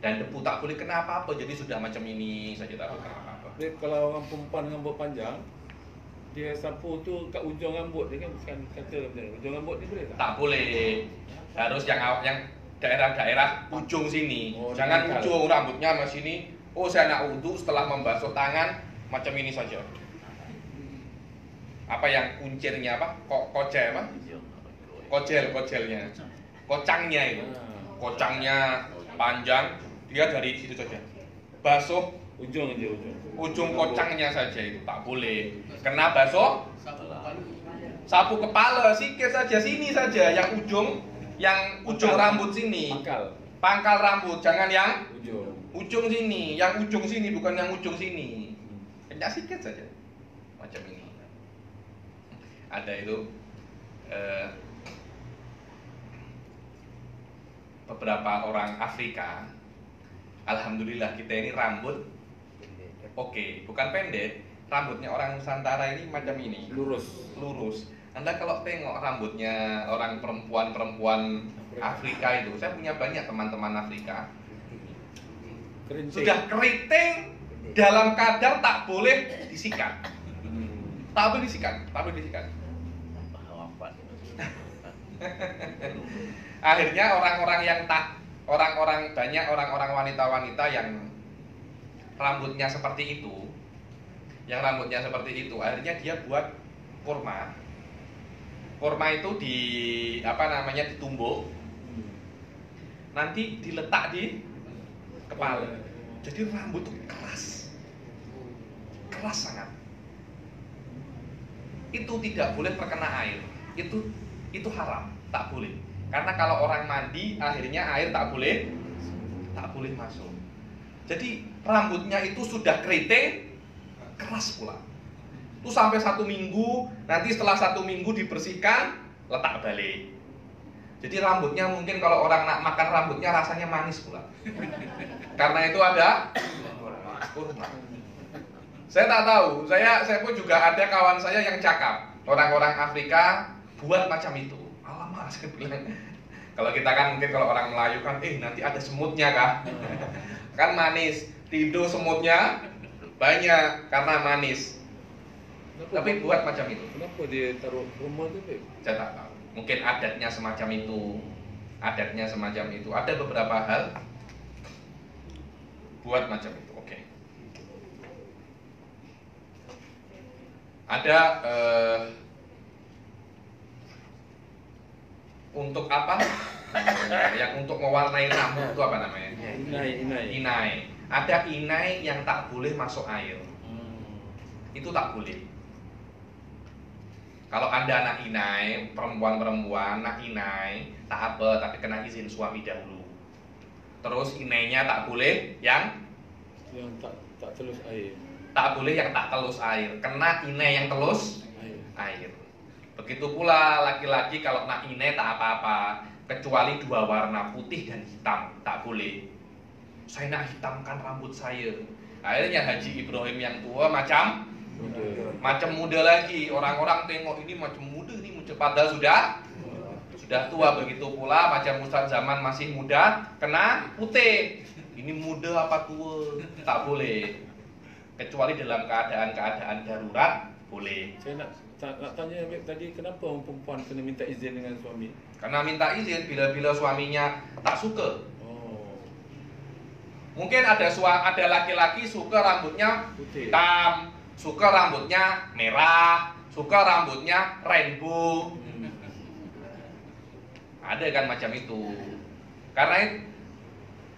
dan debu tak boleh kena apa-apa. Jadi sudah macam ini saja tak boleh kena apa-apa. Kalau orang perempuan rambut panjang, dia sapu tu kat ujung rambut dia kan bukan kata macam. Ujung rambut ni boleh tak? Tak boleh. Harus yang yang daerah-daerah ujung sini. Oh, Jangan ujung rambutnya sama sini. Oh, saya nak wudhu setelah membasuh tangan macam ini saja. Apa yang kuncirnya apa? Kok kocel apa? Kocel, kocelnya. Kocangnya itu. Kocangnya panjang, dia dari situ saja. Basuh Ujung ujung. ujung kocangnya saja itu tak boleh. Kena basuh Sapu kepala. sapu kepala sikit saja sini saja yang ujung yang ujung Pangkal. rambut sini. Pangkal Pangkal rambut, jangan yang ujung. Ujung sini, yang ujung sini bukan yang ujung sini. Kena sikit saja. Macam ini. Ada itu eh, beberapa orang Afrika. Alhamdulillah kita ini rambut oke, bukan pendek. Rambutnya orang Nusantara ini macam ini Lurus. lurus. Anda kalau tengok rambutnya orang perempuan-perempuan Afrika itu, saya punya banyak teman-teman Afrika, Kerincing. sudah keriting dalam kadar tak boleh disikat. Hmm. Tak boleh disikat, tak boleh disikat. Akhirnya orang-orang yang tak orang-orang banyak orang-orang wanita-wanita yang rambutnya seperti itu, yang rambutnya seperti itu, akhirnya dia buat kurma. Kurma itu di apa namanya ditumbuk, Hmm. nanti diletak di kepala. Jadi rambut tuh keras, keras sangat. Itu tidak boleh terkena air. Itu itu haram, tak boleh. Karena kalau orang mandi akhirnya air tak boleh tak boleh masuk. Jadi rambutnya itu sudah keriting, keras pula. Itu sampai satu minggu, nanti setelah satu minggu dibersihkan, letak balik. Jadi rambutnya mungkin kalau orang nak makan rambutnya rasanya manis pula. Karena itu ada kurma. Saya tak tahu, saya saya pun juga ada kawan saya yang cakap. Orang-orang Afrika buat macam itu. Alamak, saya bilang. Kalau kita kan mungkin kalau orang Melayu kan, eh nanti ada semutnya kah? kan manis. Tidur semutnya banyak karena manis. Kenapa- Tapi buat macam itu. Kenapa dia taruh rumah tu, Beb? Saya tak tahu. Mungkin adatnya semacam itu. Adatnya semacam itu. Ada beberapa hal buat macam itu. Oke. Ada eh, untuk apa? Yang untuk mewarnai rambut itu apa namanya? Inai, inai. Inai. Ada inai yang tak boleh masuk air. Hmm. Itu tak boleh. Kalau anda anak inai, perempuan-perempuan nak inai, tak apa, tapi kena izin suami dahulu. Terus inainya tak boleh yang Yang tak tak telus air. tak boleh yang tak telus air, kena inai yang telus Air. air. Begitu pula laki-laki kalau nak inai tak apa-apa, kecuali dua warna putih dan hitam, tak boleh. Saya nak hitamkan rambut saya. Akhirnya Haji Ibrahim yang tua macam Muda. macam muda lagi orang-orang tengok ini macam muda ini muda padahal sudah sudah tua begitu pula macam Ustaz zaman masih muda kena putih ini muda apa tua tak boleh kecuali dalam keadaan-keadaan darurat boleh Saya nak tak, nak tanya tadi kenapa orang perempuan kena minta izin dengan suami? karena minta izin bila-bila suaminya tak suka Oh, mungkin ada sua ada laki-laki suka rambutnya putih. hitam suka rambutnya merah suka rambutnya rainbow Hmm. Ada kan macam itu. Karena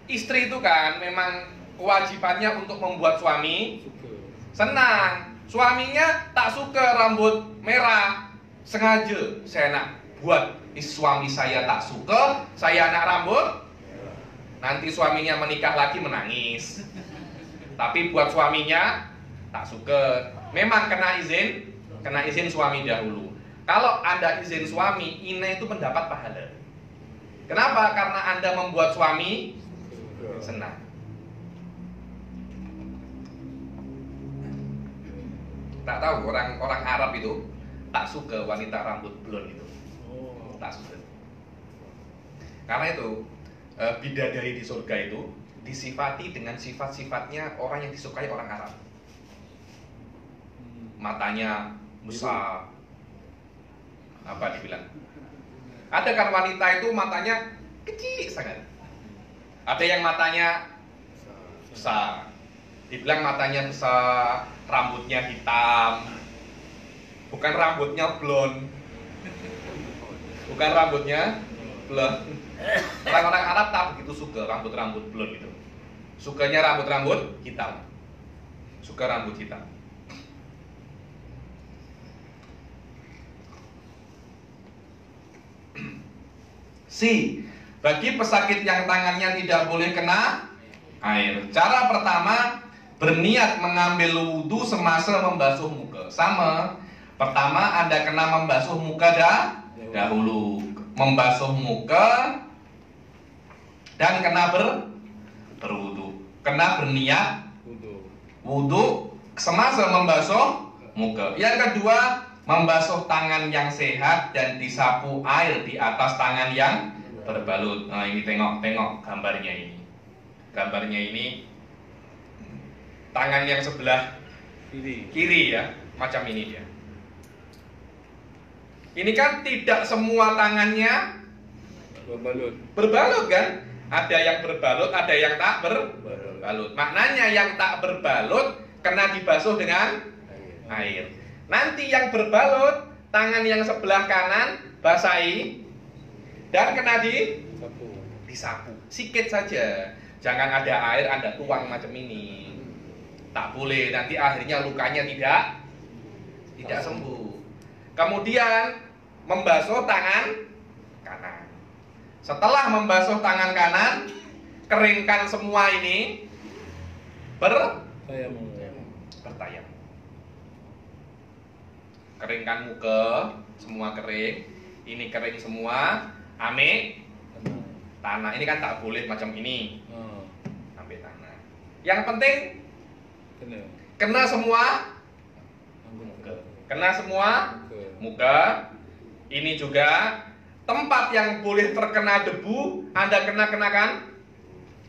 istri itu kan memang kewajibannya untuk membuat suami senang. Suaminya tak suka rambut merah, sengaja saya nak buat suami saya tak suka, saya nak rambut. Nanti suaminya menikah lagi menangis. Tapi buat suaminya tak suka. Memang kena izin, kena izin suami dahulu. Kalau Anda izin suami, ini itu mendapat pahala. Kenapa? Karena Anda membuat suami senang. Tak tahu orang orang Arab itu tak suka wanita rambut blond itu, Oh. tak suka. Karena itu eh, bidadari di surga itu disifati dengan sifat-sifatnya orang yang disukai orang Arab. Hmm. Matanya besar, apa dibilang? Ada kan wanita itu matanya kecil sangat. Ada yang matanya besar. Dibilang matanya besar, rambutnya hitam. Bukan rambutnya blond. Bukan rambutnya blond. Orang-orang Arab tak begitu suka rambut-rambut blond itu. Sukanya rambut-rambut hitam. Suka rambut hitam. Si, bagi pesakit yang tangannya tidak boleh kena air. Cara pertama, berniat mengambil wudhu semasa membasuh muka. Sama, pertama Anda kena membasuh muka dah, dahulu. Membasuh muka dan kena ber, berwudhu. Kena berniat wudhu semasa membasuh muka. Yang kedua, membasuh tangan yang sehat dan disapu air di atas tangan yang berbalut. Nah, ini tengok, tengok gambarnya ini. Gambarnya ini tangan yang sebelah Kiri. kiri ya, macam ini dia. Ini kan tidak semua tangannya Berbalut. berbalut kan? Ada yang berbalut, ada yang tak berbalut. Maknanya yang tak berbalut kena dibasuh dengan air. Nanti yang berbalut, tangan yang sebelah kanan basahi dan kena di Sapu. disapu. Sikit saja. Jangan ada air Anda tuang macam ini. Tak boleh, nanti akhirnya lukanya tidak tidak sembuh. Kemudian membasuh tangan kanan. Setelah membasuh tangan kanan, keringkan semua ini ber Saya mau. bertayam. Keringkan muka, semua kering. Ini kering semua. Ame Tenang. tanah. Ini kan tak boleh macam ini. Ambil tanah. Yang penting Kena. kena semua Muka. kena semua Muka. muka. Ini juga tempat yang boleh terkena debu, Anda kena kenakan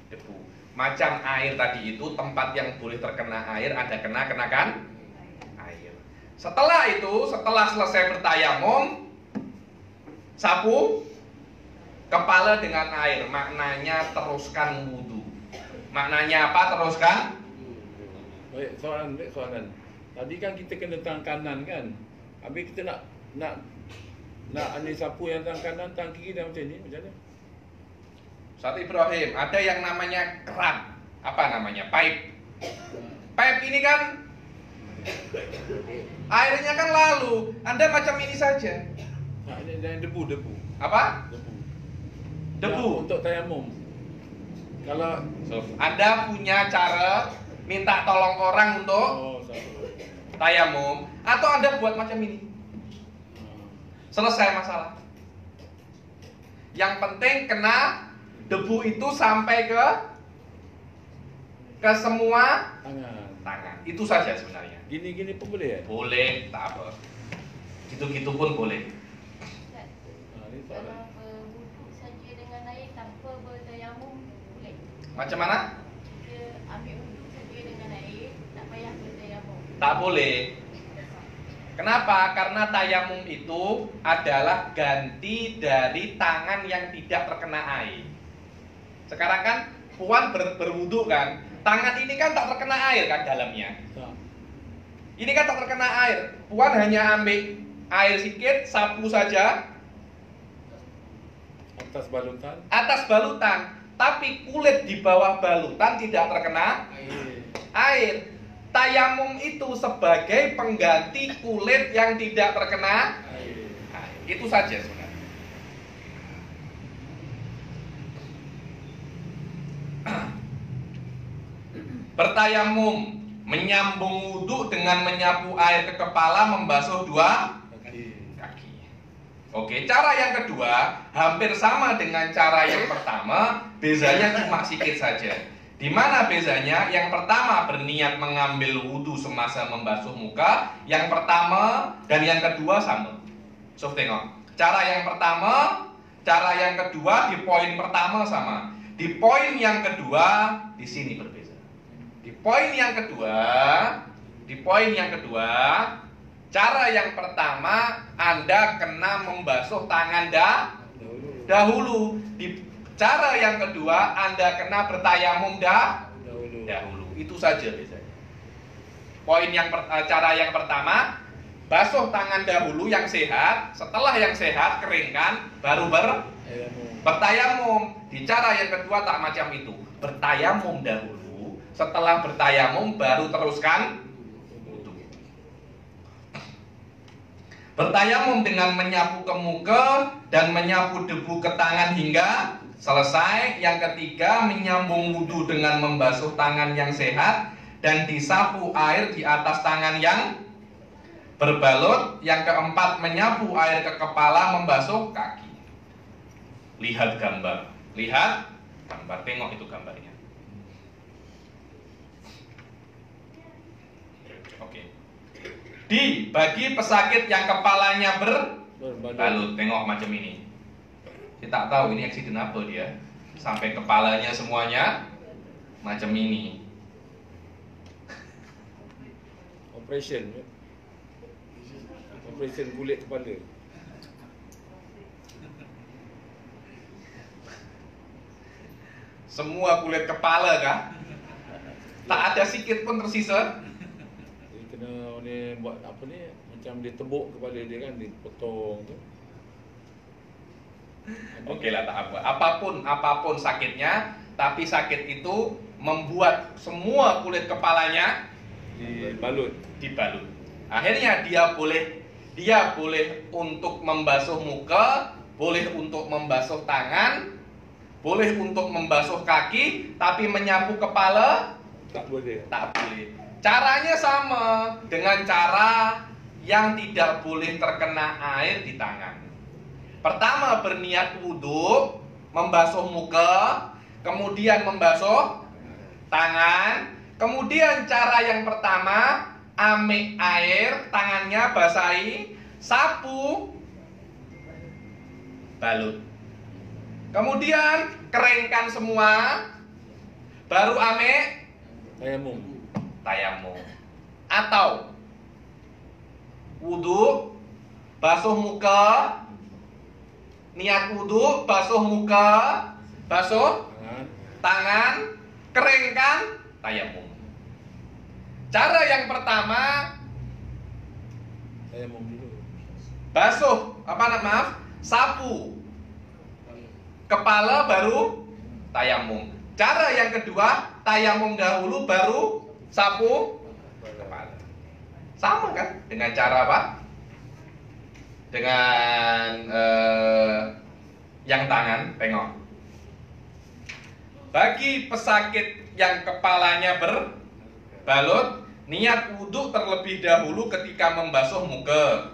debu. Macam air tadi itu tempat yang boleh terkena air, Anda kena kenakan. Setelah itu, setelah selesai bertayamum, sapu kepala dengan air. Maknanya teruskan wudhu. Maknanya apa? Teruskan Baik, soalan, baik soalan. Tadi kan kita kena tangan kanan kan? Habis kita nak nak nak ane sapu yang tangan kanan, tangan kiri dah macam ni, macam mana? Saat Ibrahim, ada yang namanya keran. Apa namanya? Pipe. Pipe ini kan airnya kan lalu. Anda macam ini saja. Nah, ini yang debu, debu. Apa? Debu. Debu. Ya, untuk tayamum. Kalau So, Anda punya cara minta tolong orang untuk oh, tayamum atau Anda buat macam ini. Selesai masalah. Yang penting kena debu itu sampai ke ke semua Tangan. tangan. Itu saja sebenarnya. Gini-gini pun boleh ya? Boleh, tak apa. Gitu-gitu pun boleh. Ah, soalan. Kalau berwuduk saja dengan air tanpa bertayamum boleh. Macam mana? Kita ambil wuduk saja dengan air, tak payah bertayamum. Tak boleh. Kenapa? Karena tayamum itu adalah ganti dari tangan yang tidak terkena air. Sekarang kan Puan ber, berwudhu kan, tangan ini kan tak terkena air kan dalamnya. Ini kan tak terkena air. Puan hanya ambil air sedikit, sapu saja Atas balutan. atas balutan. tapi kulit di bawah balutan tidak terkena Air. air. Tayamum itu sebagai pengganti kulit yang tidak terkena Air. air. Itu saja sebenarnya. Bertayamum menyambung wudhu dengan menyapu air ke kepala membasuh dua Kaki. Oke, cara yang kedua hampir sama dengan cara yang pertama, bezanya cuma sedikit saja. Di mana bezanya? Yang pertama berniat mengambil wudhu semasa membasuh muka, yang pertama dan yang kedua sama. So tengok, cara yang pertama, cara yang kedua di poin pertama sama. Di poin yang kedua di sini berbeda. Di poin yang kedua, di poin yang kedua, cara yang pertama Anda kena membasuh tangan dah Dahulu. Di cara yang kedua Anda kena bertayamum dah Dahulu. dahulu. Itu saja. Poin yang per- eh, cara yang pertama basuh tangan dahulu yang sehat, setelah yang sehat keringkan baru ber Tayamum. Bertayamum di cara yang kedua tak macam itu. Bertayamum dahulu, setelah bertayamum baru teruskan. Bertayamum dengan menyapu ke muka dan menyapu debu ke tangan hingga selesai. Yang ketiga menyambung wudhu dengan membasuh tangan yang sehat dan disapu air di atas tangan yang berbalut. Yang keempat menyapu air ke kepala membasuh kaki. Lihat gambar. Lihat gambar. Tengok itu gambarnya. Oke. Di bagi pesakit yang kepalanya berbalut, Berbalut. tengok macam ini. Kita tak tahu ini eksiden apa dia. Sampai kepalanya semuanya macam ini. Operation. Operation kulit kepala. Semua kulit kepala kah? Tak ada sikit pun tersisa. Ni buat apa ni macam dia tebuk kepala dia kan dipotong tu. Ada- Oke lah tak apa. Apa pun apa pun sakitnya, tapi sakit itu membuat semua kulit kepalanya dibalut. dibalut. Akhirnya dia boleh dia boleh untuk membasuh muka, boleh untuk membasuh tangan, boleh untuk membasuh kaki, tapi menyapu kepala Tak boleh. tak boleh. Caranya sama dengan cara yang tidak boleh terkena air di tangan. Pertama berniat wudhu, membasuh muka, kemudian membasuh tangan, kemudian cara yang pertama ambil air, tangannya basahi, sapu, balut. Kemudian keringkan semua, baru ambil Tayamum. Tayamum atau wudhu basuh muka niat wudhu basuh muka basuh Tangan. keringkan tayamum cara yang pertama Tayamum dulu. basuh apa nama maaf sapu kepala baru tayamum cara yang kedua tayamum dahulu baru sapu kepala. Sama kan dengan cara apa? Dengan eh, yang tangan, tengok. Bagi pesakit yang kepalanya berbalut, niat wudhu terlebih dahulu ketika membasuh muka.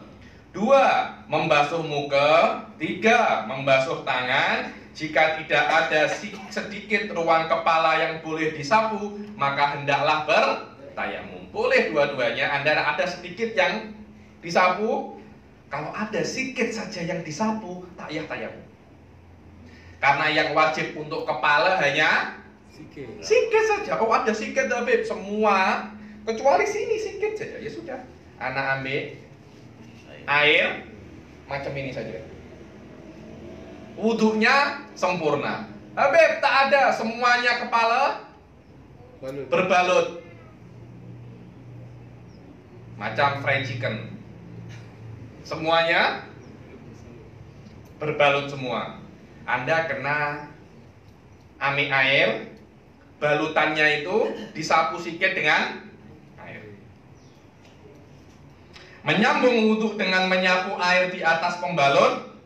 Dua, membasuh muka. Tiga, membasuh tangan. Jika tidak ada sedikit ruang kepala yang boleh disapu, maka hendaklah bertayamum. Boleh dua-duanya. Anda ada sedikit yang disapu, kalau ada sedikit saja yang disapu, tak payah tayamum. Karena yang wajib untuk kepala hanya Sikit. Sikit saja. Oh ada sikit Habib. Semua kecuali sini sikit saja. Ya sudah. Anak ambil air macam ini saja. Wudhunya sempurna. Habib tak ada semuanya kepala Balut. berbalut. Macam fried chicken. Semuanya berbalut semua. Anda kena ambil air, balutannya itu disapu sikit dengan air. Menyambung wudhu dengan menyapu air di atas pembalut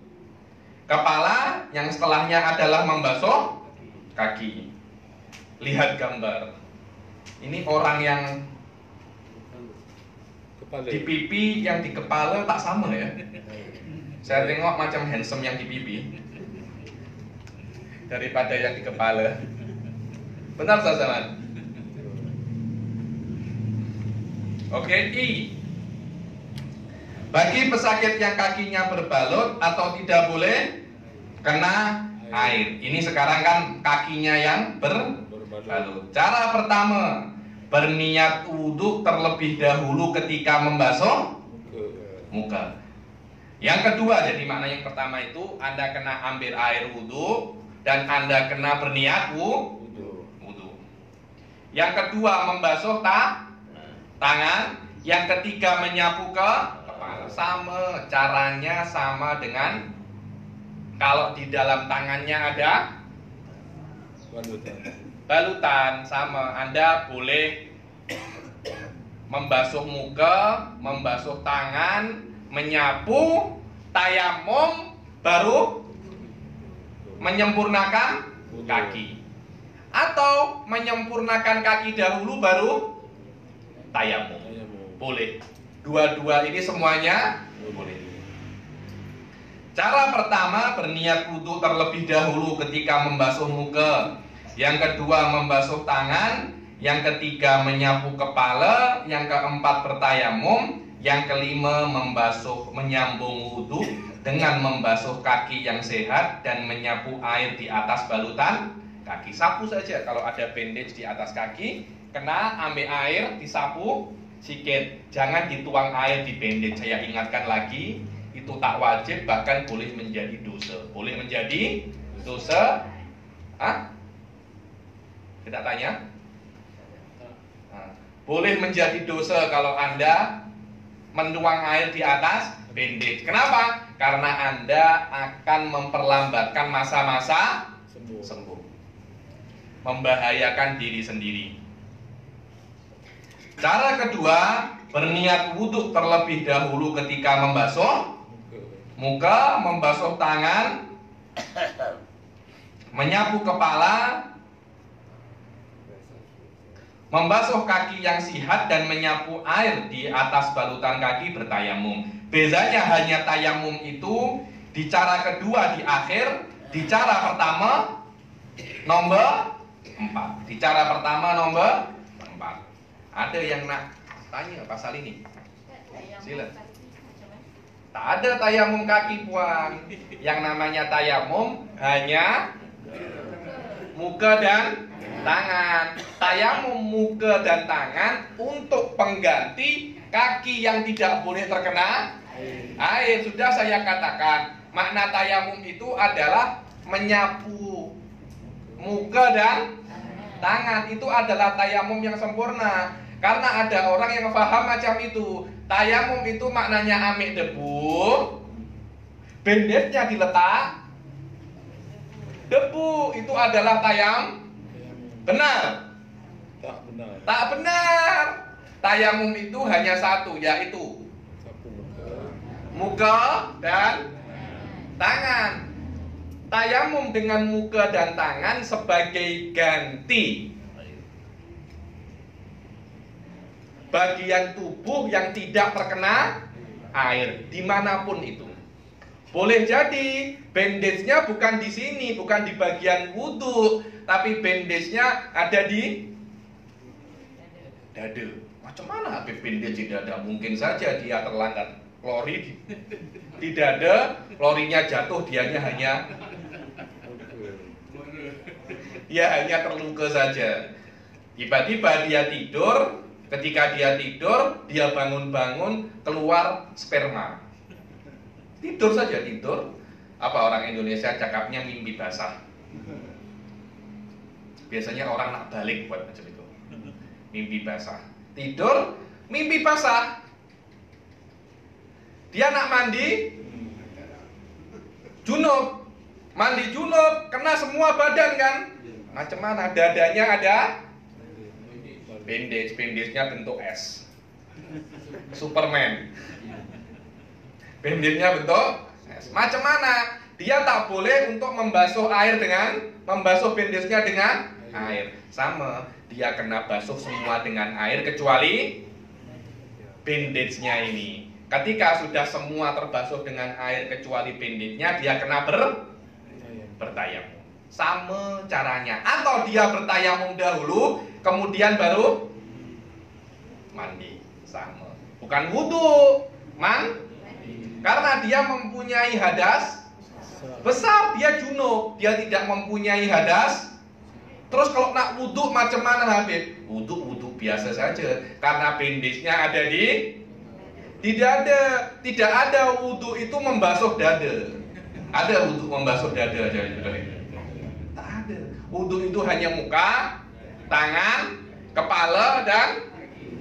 kepala yang setelahnya adalah membasuh kaki. Lihat gambar. Ini orang yang Kepala. di pipi yang di kepala tak sama ya. Saya tengok macam handsome yang di pipi daripada yang di kepala. Benar sasaran. Oke, I. Bagi pesakit yang kakinya berbalut atau tidak boleh kena air. Ini sekarang kan kakinya yang berbalut. Cara pertama, berniat wudhu terlebih dahulu ketika membasuh Muka. Yang kedua, jadi makna yang pertama itu Anda kena ambil air wudhu dan Anda kena berniat wu- Wudhu. Yang kedua, membasuh ta tangan. Yang ketiga, menyapu ke. Sama, caranya sama dengan kalau di dalam tangannya ada Balutan. balutan sama Anda boleh membasuh muka, membasuh tangan, menyapu, tayamum, baru menyempurnakan kaki. Atau menyempurnakan kaki dahulu baru tayamum. Boleh. Dua-dua ini semuanya boleh. Cara pertama berniat wudhu terlebih dahulu ketika membasuh muka. Yang kedua membasuh tangan. Yang ketiga menyapu kepala. Yang keempat bertayamum. Yang kelima membasuh menyambung wudhu dengan membasuh kaki yang sehat dan menyapu air di atas balutan kaki. Sapu saja kalau ada bandage di atas kaki, kena ambil air disapu sikit. Jangan dituang air di bandage. Saya ingatkan lagi, itu tak wajib bahkan boleh menjadi dosa. Boleh menjadi dosa. Ah? Tidak tanya? Boleh menjadi dosa kalau Anda menuang air di atas bandage. Kenapa? Karena Anda akan memperlambatkan masa-masa Sembuh. sembuh. Membahayakan diri sendiri. Cara kedua, berniat wudhu terlebih dahulu ketika membasuh Muka. membasuh tangan, menyapu kepala, membasuh kaki yang sihat dan menyapu air di atas balutan kaki bertayamum. Bezanya hanya tayamum itu di cara kedua di akhir, di cara pertama nomor 4. Di cara pertama nomor 4. Ada yang nak tanya pasal ini? Sila. Tak ada tayamum kaki puan. Yang namanya tayamum hanya muka dan tangan. Tayamum muka dan tangan untuk pengganti kaki yang tidak boleh terkena air. Sudah saya katakan, makna tayamum itu adalah menyapu muka dan tangan. Itu adalah tayamum yang sempurna. Karena ada orang yang paham macam itu. Tayamum itu maknanya ambil debu, bandage-nya diletak, debu itu adalah tayam. Benar. Tak benar. tak benar. Tayamum itu hanya satu yaitu muka dan tangan. Tayamum dengan muka dan tangan sebagai ganti bagian tubuh yang tidak terkena air di mana pun itu boleh jadi bandage-nya bukan di sini, bukan di bagian wudhu, tapi bandage-nya ada di dada. Macam mana habis bandage di dada? Mungkin saja dia terlantar klori di, di dada, klorinya jatuh, dianya hanya dia hanya terluka saja. Tiba-tiba dia tidur, ketika dia tidur, dia bangun-bangun keluar sperma. Tidur saja tidur. Apa orang Indonesia cakapnya mimpi basah. Biasanya orang nak balik buat macam itu. Mimpi basah. Tidur, mimpi basah. Dia nak mandi, junub. Mandi junub, kena semua badan kan? Macam mana? Dadanya ada bandage, bandage-nya bentuk S. Superman. Bandage-nya bentuk S. Macam mana? Dia tak boleh untuk membasuh air dengan membasuh bandage-nya dengan air. Sama, dia kena basuh semua dengan air kecuali bandage-nya ini. Ketika sudah semua terbasuh dengan air kecuali bandage-nya, dia kena ber bertayamum. Sama caranya. Atau dia bertayamum dahulu, kemudian baru mandi. Sama. Bukan wudhu, man. Karena dia mempunyai hadas besar, dia junub, dia tidak mempunyai hadas. Terus kalau nak wudhu macam mana Habib? Wudhu wudhu biasa saja, karena bandage-nya ada di tidak ada, tidak ada wudhu itu membasuh dada. Ada wudhu membasuh dada aja Tak ada. Wudhu itu hanya muka, tangan, kepala dan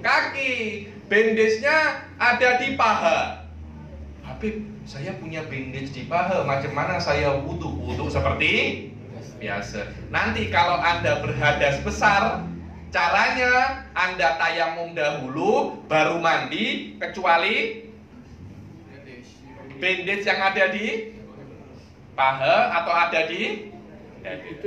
kaki. Bandage-nya ada di paha. Habib, saya punya bandage di paha. Macam mana saya wudhu? Wudhu seperti biasa. Nanti kalau Anda berhadas besar, caranya Anda tayamum dahulu, baru mandi, kecuali bandage yang ada di paha atau ada di Itu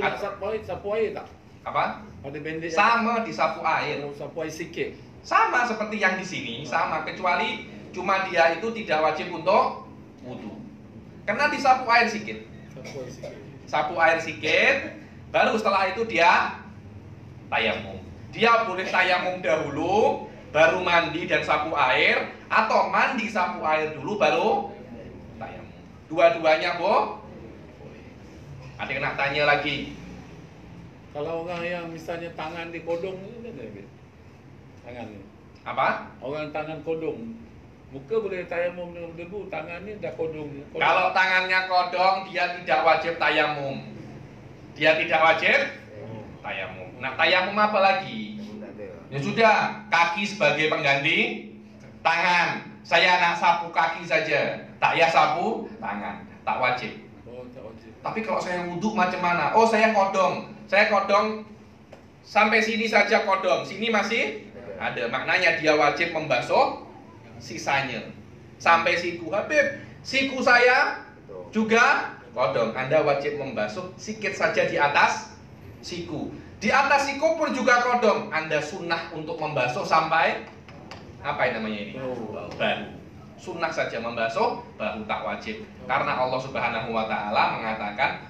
sapu air tak? apa? Ada bandage Sama disapu air. Oh, sapu air sikit. Sama seperti yang di sini, sama kecuali cuma dia itu tidak wajib untuk wudhu. Karena disapu air sedikit. Sapu air sikit. Sapu air sedikit, baru setelah itu dia tayamum. Dia boleh tayamum dahulu, baru mandi dan sapu air, atau mandi sapu air dulu baru tayamum. Dua-duanya, Bu. Ada yang nak tanya lagi? Kalau orang yang misalnya tangan di kodong kan Tangan ni. Apa? Orang tangan kodong. Muka boleh tayamum dengan debu, tangan ni dah kodong. kodong. Kalau tangannya kodong, dia tidak wajib tayamum. Dia tidak wajib tayamum. Nah, tayamum apa lagi? Ya sudah, kaki sebagai pengganti tangan. Saya nak sapu kaki saja. Tak ya sapu tangan. Tak wajib. Oh, tak wajib. Tapi kalau saya wudhu macam mana? Oh, saya kodong. Saya kodong sampai sini saja kodong. Sini masih ada. Maknanya dia wajib membasuh sisanya. Sampai siku. Habib, siku saya juga kodong. Anda wajib membasuh sedikit saja di atas siku. Di atas siku pun juga kodong. Anda sunnah untuk membasuh sampai apa yang namanya ini? Bahu. Sunnah saja membasuh, bahu tak wajib. Karena Allah Subhanahu wa taala mengatakan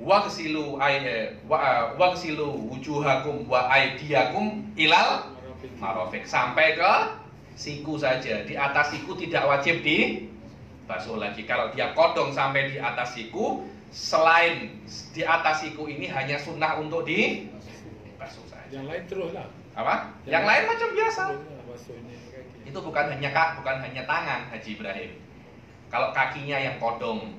wagsilu ay wa wagsilu wujuhakum wa aydiyakum ilal marofik sampai ke siku saja. Di atas siku tidak wajib di basuh lagi. Kalau dia kodong sampai di atas siku, selain di atas siku ini hanya sunnah untuk di basuh saja. Yang lain terus lah. Apa? Yang lain macam biasa. Itu bukan hanya kak, bukan hanya tangan Haji Ibrahim. Kalau kakinya yang kodong,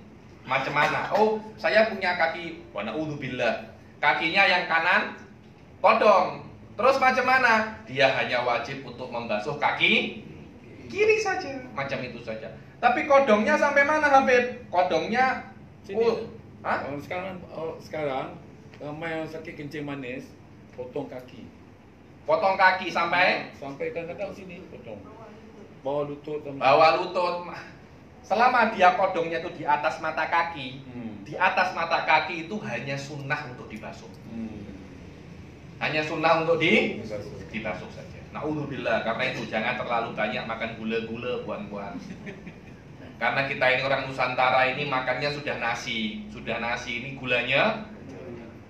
macam mana? Oh, saya punya kaki, wa billah. Kakinya yang kanan kodong. Terus macam mana? Dia hanya wajib untuk membasuh kaki kiri saja, macam itu saja. Tapi kodongnya sampai mana Habib? Kodongnya Sini. oh, Hah? Sekarang oh, sekarang ramai yang sakit kencing manis potong kaki. potong kaki sampai sampai kadang-kadang sini potong. Bawah lutut sama bawah lutut. Selama dia kodongnya itu di atas mata kaki, Hmm. di atas mata kaki itu hanya sunnah untuk dibasuh. Hmm. Hanya sunnah untuk di Basuh. dibasuh saja. Naudzubillah, karena itu jangan terlalu banyak makan gula-gula puan-puan. Karena kita ini orang Nusantara ini makannya sudah nasi, sudah nasi ini gulanya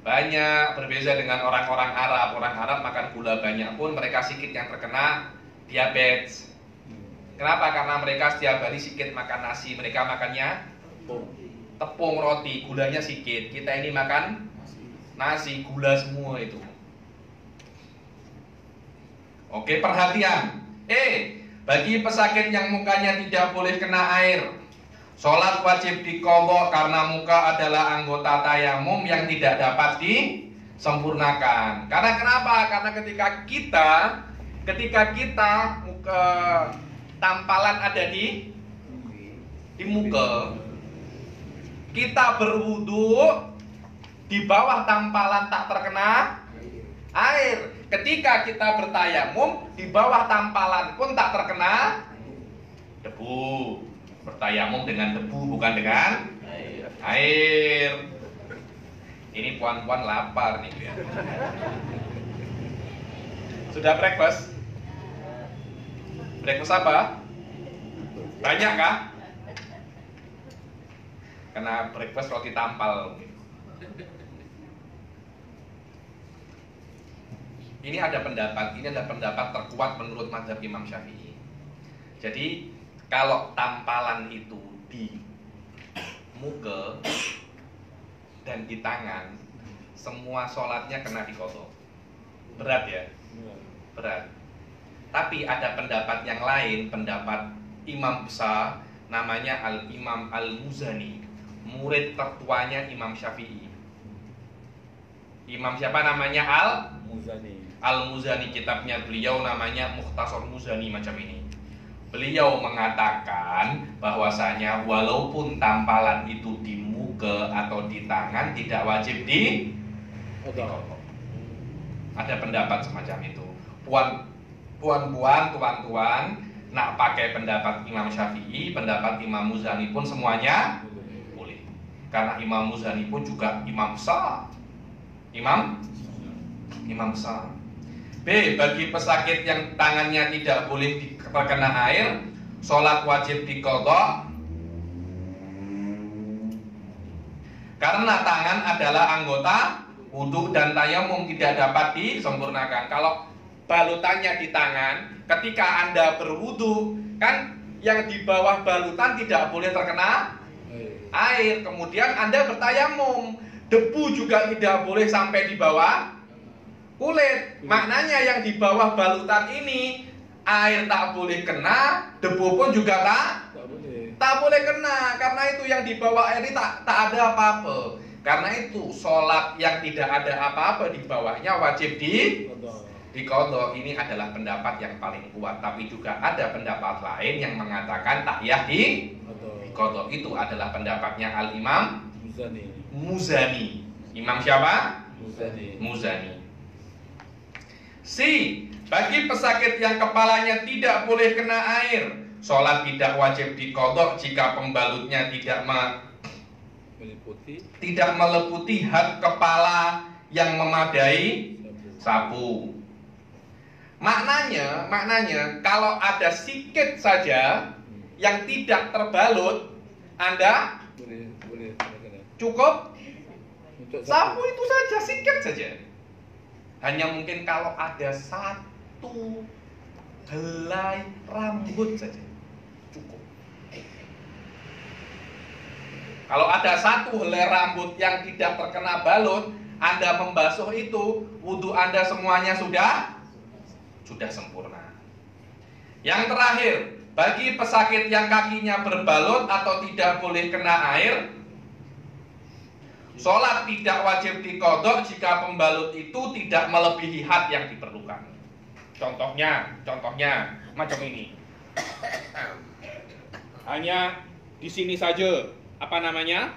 banyak berbeda dengan orang-orang Arab. Orang Arab makan gula banyak pun mereka sedikit yang terkena diabetes. Kenapa? Karena mereka setiap hari sedikit makan nasi, mereka makannya Oh. tepung roti, gulanya sedikit. Kita ini makan nasi, gula semua itu. Oke, perhatian. Eh, bagi pesakit yang mukanya tidak boleh kena air, sholat wajib dikodok karena muka adalah anggota tayamum yang tidak dapat disempurnakan. Karena kenapa? Karena ketika kita, ketika kita muka tampalan ada di di muka, kita berwudu Di bawah tampalan tak terkena air. Ketika kita bertayamum, di bawah tampalan pun tak terkena debu. Bertayamum dengan debu bukan dengan air. Ini puan-puan lapar nih. Sudah breakfast? Breakfast apa? Banyak kah? Karena breakfast roti tampal. Ini ada pendapat, ini ada pendapat terkuat menurut mazhab Imam Syafi'i. Jadi kalau tampalan itu di muka dan di tangan, semua sholatnya kena dikodok. Berat ya? Berat. Tapi ada pendapat yang lain, pendapat imam besar namanya Al Imam Al Muzani, murid tertuanya Imam Syafi'i. Imam siapa namanya Al Muzani. Al Muzani kitabnya beliau namanya Mukhtasar Muzani macam ini. Beliau mengatakan bahwasanya walaupun tampalan itu di muka atau di tangan tidak wajib di ada pendapat semacam itu. Puan puan-puan, tuan-tuan nak pakai pendapat Imam Syafi'i, pendapat Imam Muzani pun semuanya boleh. Karena Imam Muzani pun juga imam besar. Imam imam besar. B. Bagi pesakit yang tangannya tidak boleh terkena air, sholat wajib dikodok karena tangan adalah anggota wudhu dan tayamum tidak dapat disempurnakan. Kalau balutannya di tangan, ketika anda berwudhu, kan yang di bawah balutan tidak boleh terkena air. Kemudian anda bertayamum, debu juga tidak boleh sampai di bawah kulit. Maknanya yang di bawah balutan ini air tak boleh kena, debu pun juga tak tak boleh. kena karena itu yang di bawah air ini tak tak ada apa-apa. Karena itu sholat yang tidak ada apa-apa di bawahnya wajib di dikodok. Ini adalah pendapat yang paling kuat. Tapi juga ada pendapat lain yang mengatakan takyah di dikodok. Itu adalah pendapatnya Al Imam Muzani. Muzani. Imam siapa? Muzani. Muzani. C. Bagi pesakit yang kepalanya tidak boleh kena air, sholat tidak wajib dikodok jika pembalutnya tidak me- Meliputi tidak meleputi hat kepala yang memadai sabu. sapu. Maknanya, maknanya kalau ada sikit saja yang tidak terbalut, Anda cukup sapu itu saja, sikit saja. Hanya mungkin kalau ada satu helai rambut saja, cukup. Kalau ada satu helai rambut yang tidak terkena balut, Anda membasuh itu, wudhu Anda semuanya sudah sudah sempurna. Yang terakhir, bagi pesakit yang kakinya berbalut atau tidak boleh kena air, sholat tidak wajib dikodok jika pembalut itu tidak melebihi had yang diperlukan. Contohnya, contohnya macam ini. Hanya di sini saja, apa namanya?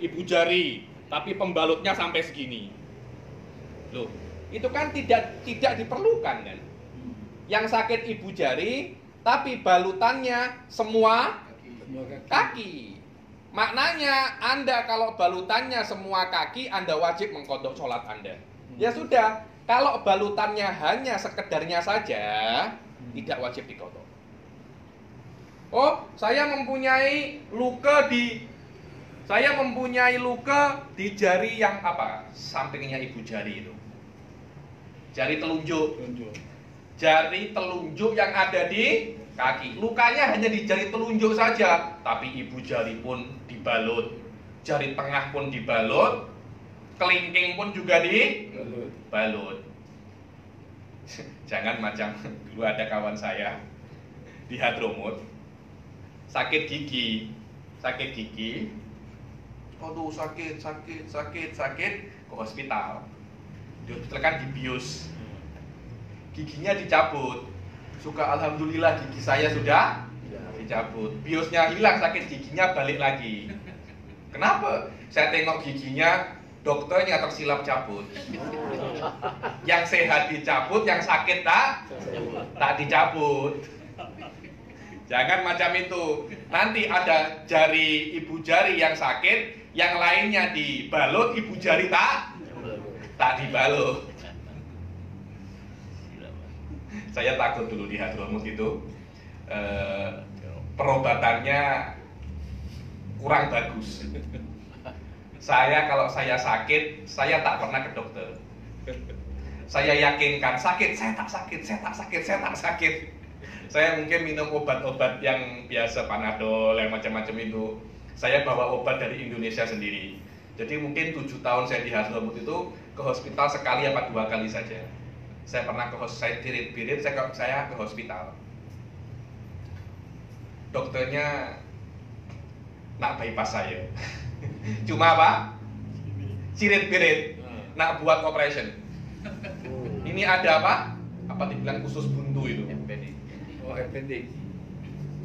Ibu jari, tapi pembalutnya sampai segini. Loh, itu kan tidak tidak diperlukan kan? Yang sakit ibu jari, tapi balutannya semua kaki. Maknanya Anda kalau balutannya semua kaki, Anda wajib mengkodok sholat Anda. Ya sudah, kalau balutannya hanya sekedarnya saja, tidak wajib dikodok. Oh, saya mempunyai luka di saya mempunyai luka di jari yang apa? Sampingnya ibu jari itu. Jari telunjuk jari telunjuk yang ada di kaki. Lukanya hanya di jari telunjuk saja, tapi ibu jari pun dibalut. Jari tengah pun dibalut, kelingking pun juga Balut. dibalut. Jangan macam dulu ada kawan saya di Hadromut sakit gigi, sakit gigi. Aduh sakit, sakit, sakit, sakit ke hospital. Di hospital kan dibius giginya dicabut. Suka alhamdulillah gigi saya sudah dicabut. Biosnya hilang, sakit giginya balik lagi. Kenapa? Saya tengok giginya dokternya tersilap cabut. Yang sehat dicabut, yang sakit tak tak dicabut. Jangan macam itu. Nanti ada jari ibu jari yang sakit, yang lainnya dibalut, ibu jari tak tak dibalut. Saya takut dulu di Hadramut itu eh, perobatannya kurang bagus. Saya kalau saya sakit, saya tak pernah ke dokter. Saya yakinkan sakit, saya tak sakit, saya tak sakit, saya tak sakit. Saya mungkin minum obat-obat yang biasa panadol, yang macam-macam itu. Saya bawa obat dari Indonesia sendiri. Jadi mungkin tujuh tahun saya di Hadramut itu ke hospital sekali apa dua kali saja. Saya pernah ke hospital, saya tirit-tirit, saya, ke- saya ke hospital. Dokternya nak bypass saya. Cuma apa? Cirit-birit, nak buat operation. Ini ada apa? Apa dibilang khusus buntu itu? Oh, appendix.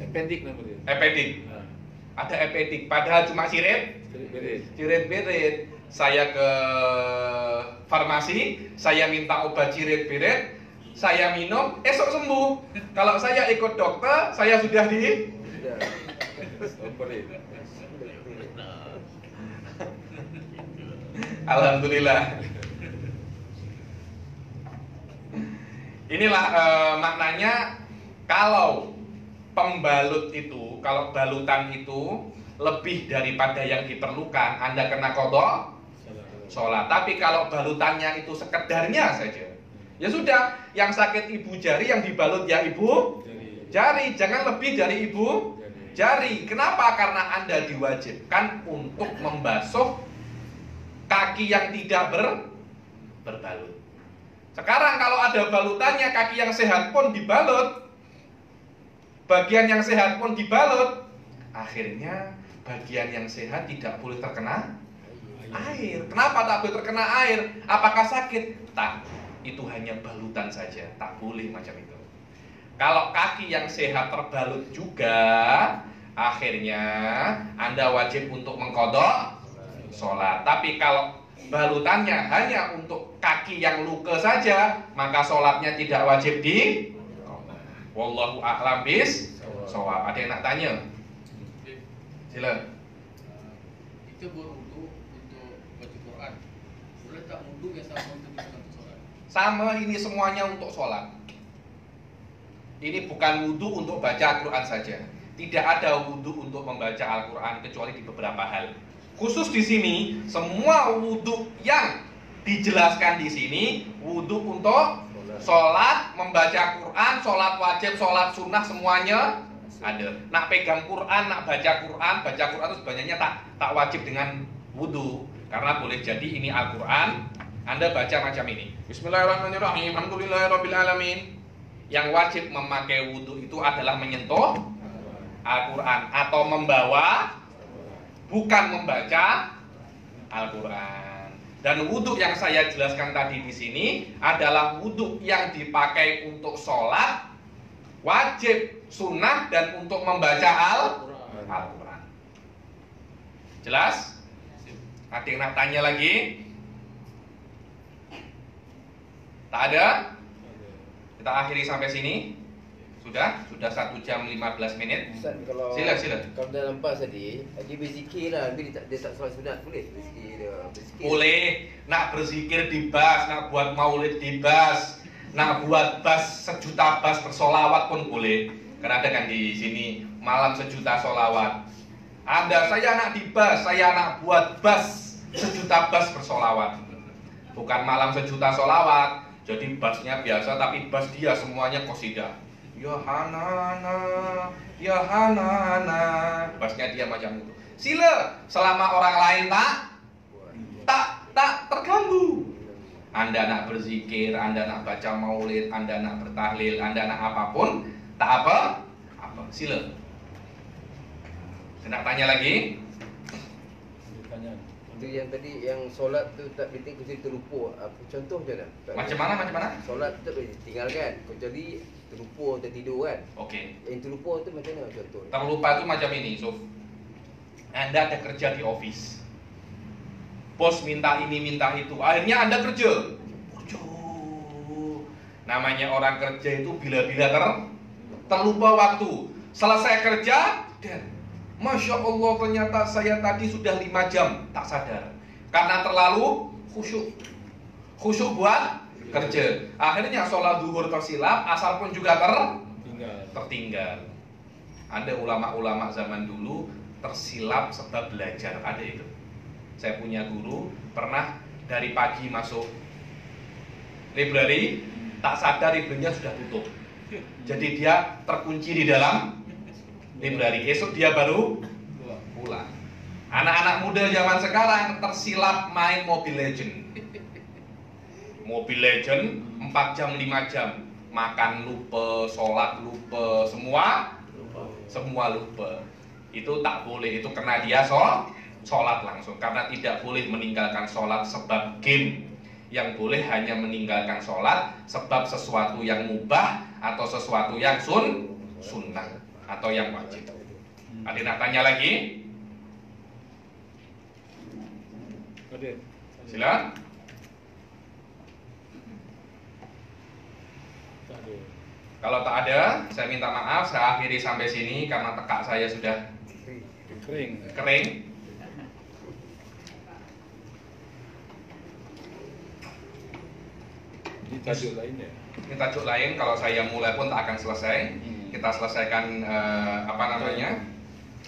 Appendix nama dia. Epedik. Ha. Ada epedik, padahal cuma cirit, Beres. cirit-birit. Saya ke farmasi, saya minta obat cirit-birit, saya minum, esok sembuh. Kalau saya ikut dokter, saya sudah di. Alhamdulillah. Inilah eh, maknanya kalau pembalut itu, kalau balutan itu lebih daripada yang diperlukan, Anda kena kodok sholat. Tapi kalau balutannya itu sekedarnya saja, ya sudah. Yang sakit ibu jari yang dibalut ya ibu jari, jangan lebih dari ibu jari. Kenapa? Karena Anda diwajibkan untuk membasuh kaki yang tidak ber berbalut. Sekarang kalau ada balutannya, kaki yang sehat pun dibalut. Bagian yang sehat pun dibalut. Akhirnya bagian yang sehat tidak boleh terkena air. Kenapa tak boleh terkena air? Apakah sakit? Tak. Itu hanya balutan saja, tak boleh macam itu. Kalau kaki yang sehat terbalut juga, akhirnya Anda wajib untuk mengkodok sholat. Tapi kalau balutannya hanya untuk kaki yang luka saja, maka sholatnya tidak wajib di. Wallahu a'lam bis. Shawab. Ada yang nak tanya? Sila. Kita berwudu untuk baca Quran. Boleh tak wudu yang sama untuk kita untuk solat? Sama ini semuanya untuk sholat. Ini bukan wudhu untuk baca Al-Quran saja. Tidak ada wudhu untuk membaca Al-Quran kecuali di beberapa hal. Khusus di sini, semua wudhu yang dijelaskan di sini, wudhu untuk sholat, membaca Quran, sholat wajib, sholat sunnah semuanya ada. Nak pegang Quran, nak baca Quran, baca Quran itu sebenarnya tak tak wajib dengan wudhu karena boleh jadi ini Al-Quran, Anda baca macam ini. Bismillahirrahmanirrahim. Alhamdulillahirobbilalamin. Yang wajib memakai wudhu itu adalah menyentuh Al-Quran atau membawa, bukan membaca Al-Quran. Dan wudhu yang saya jelaskan tadi di sini adalah wudhu yang dipakai untuk sholat, wajib, sunnah, dan untuk membaca Al- Al-Quran. Jelas? Ada yang nak tanya lagi? Tak ada? Kita akhiri sampai sini. Sudah? Sudah satu jam 15 menit. Ustaz kalau Sila, sila. Kalau dalam pas tadi, dia berzikir lah, tapi dia tak, dia tak solat sunat boleh berzikir dia. Berzikir. Boleh nak berzikir di bas, nak buat maulid di bas, nak buat bas sejuta bas bersolawat pun boleh. Karena ada kan di sini malam sejuta solawat. Ada saya anak di bas, saya anak buat bas sejuta bas bersolawat. Bukan malam sejuta solawat. Jadi basnya biasa tapi bas dia semuanya kosidah. Ya Hanana, ya. Basnya dia macam itu. Sila selama orang lain tak tak tak terganggu. Anda nak berzikir, Anda nak baca maulid, Anda nak bertahlil, Anda nak apa pun, tak apa, apa, sila. Nak tanya lagi? Itu yang tadi yang solat tu tak penting kecuali terlupa. Apa contoh macam mana? Tak Macam mana, macam mana? Solat tu tak boleh tinggalkan kecuali terlupa atau tidur kan. Oke, Yang terlupa tu macam mana contoh? terlupa itu macam ini, Suf. Anda ada kerja di office. bos minta ini minta itu. Akhirnya Anda kerja. Kerja. Namanya orang kerja itu bila-bila ter terlupa waktu. Selesai kerja dan Masya Allah ternyata saya tadi sudah lima jam tak sadar karena terlalu khusyuk khusyuk buat kerja akhirnya sholat duhur tersilap asal pun juga ter tinggal tertinggal. Ada ulama-ulama zaman dulu tersilap sebab belajar, ada itu. Saya punya guru pernah dari pagi masuk library, tak sadar library sudah tutup. Jadi dia terkunci di dalam library. Esok dia baru pulang. Anak-anak muda zaman sekarang tersilap main Mobile Legend. Mobile Legend 4 jam 5 jam makan lupa, sholat lupa, semua semua lupa. Itu tak boleh, itu kena dia sholat, sholat langsung karena tidak boleh meninggalkan sholat sebab game. Yang boleh hanya meninggalkan sholat sebab sesuatu yang mubah atau sesuatu yang sun sunnah atau yang wajib. Ada nak tanya lagi? ada ada Kalau tak ada, saya minta maaf. Saya akhiri sampai sini karena tekak saya sudah kering kering. ini tajuk lain ya Ini tajuk lain. Kalau saya mulai pun tak akan selesai. Kita selesaikan eh, apa namanya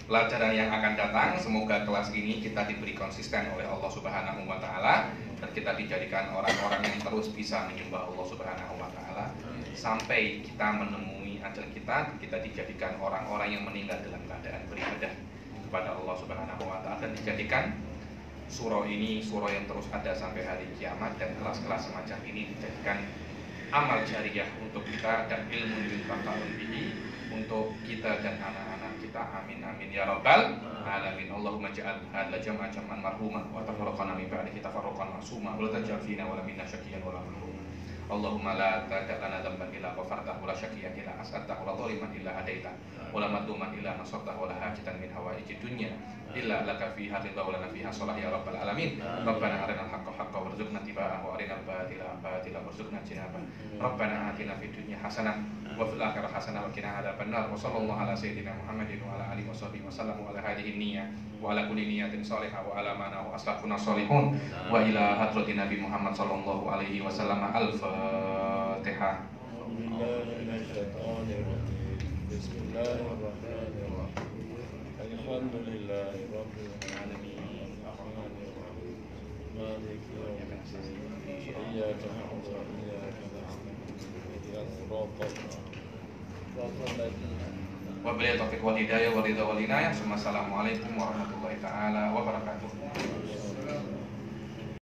pelajaran yang akan datang. Semoga kelas ini kita diberi konsisten oleh Allah Subhanahu Wa Taala dan kita dijadikan orang-orang yang terus bisa menyembah Allah Subhanahu Wa Taala sampai kita menemui ajal kita. Kita dijadikan orang-orang yang meninggal dalam keadaan beribadah kepada Allah Subhanahu Wa Taala dan dijadikan surah ini surah yang terus ada sampai hari kiamat dan kelas-kelas semacam ini dijadikan amal jariah untuk kita dan ilmu yuntafa'un bihi untuk kita dan anak-anak kita. Amin amin. Ya rabbal alamin. Allahumma ja'al hadla jam'a jam'an marhuma wa tafarraqana min ba'dihi tafarraqan ma'suma. Wa la taj'al fina wa la minna syaqiyyan wa la Allahumma la tada' lana dhanban illa ghafartahu wa la syaqiyyan illa as'altahu wa la dhaliman illa hadaita wa la madluman illa nasartahu wa la hajatan min hawaiji dunya illa laka fiha ridha wa lana fiha salah ya rabbal alamin Rabbana arina al-haqqa haqqa warzuqna tiba'ahu wa arina al-batila batila warzuqna jinabah Rabbana atina fid dunya hasanah wa fil akhirati hasanah wa qina adzaban nar wa sallallahu ala sayyidina Muhammadin wa ala alihi wa sahbihi wa sallam wa ala hadhihi niyyah wa ala kulli niyyatin salihah wa ala ma nahu aslafuna salihun wa ila hadratin Nabi Muhammad sallallahu alaihi wasallam al-fatihah بالله من الشيطان الرجيم بسم الله الرحمن الرحيم الحمد لله رب العالمين الرحمن الرحيم مالك يوم الدين إياك نعبد وإياك نستعين اهدنا الصراط صراط الذين Wabillahi taufiq wal hidayah wal ridha wal inayah. Assalamualaikum warahmatullahi taala wabarakatuh.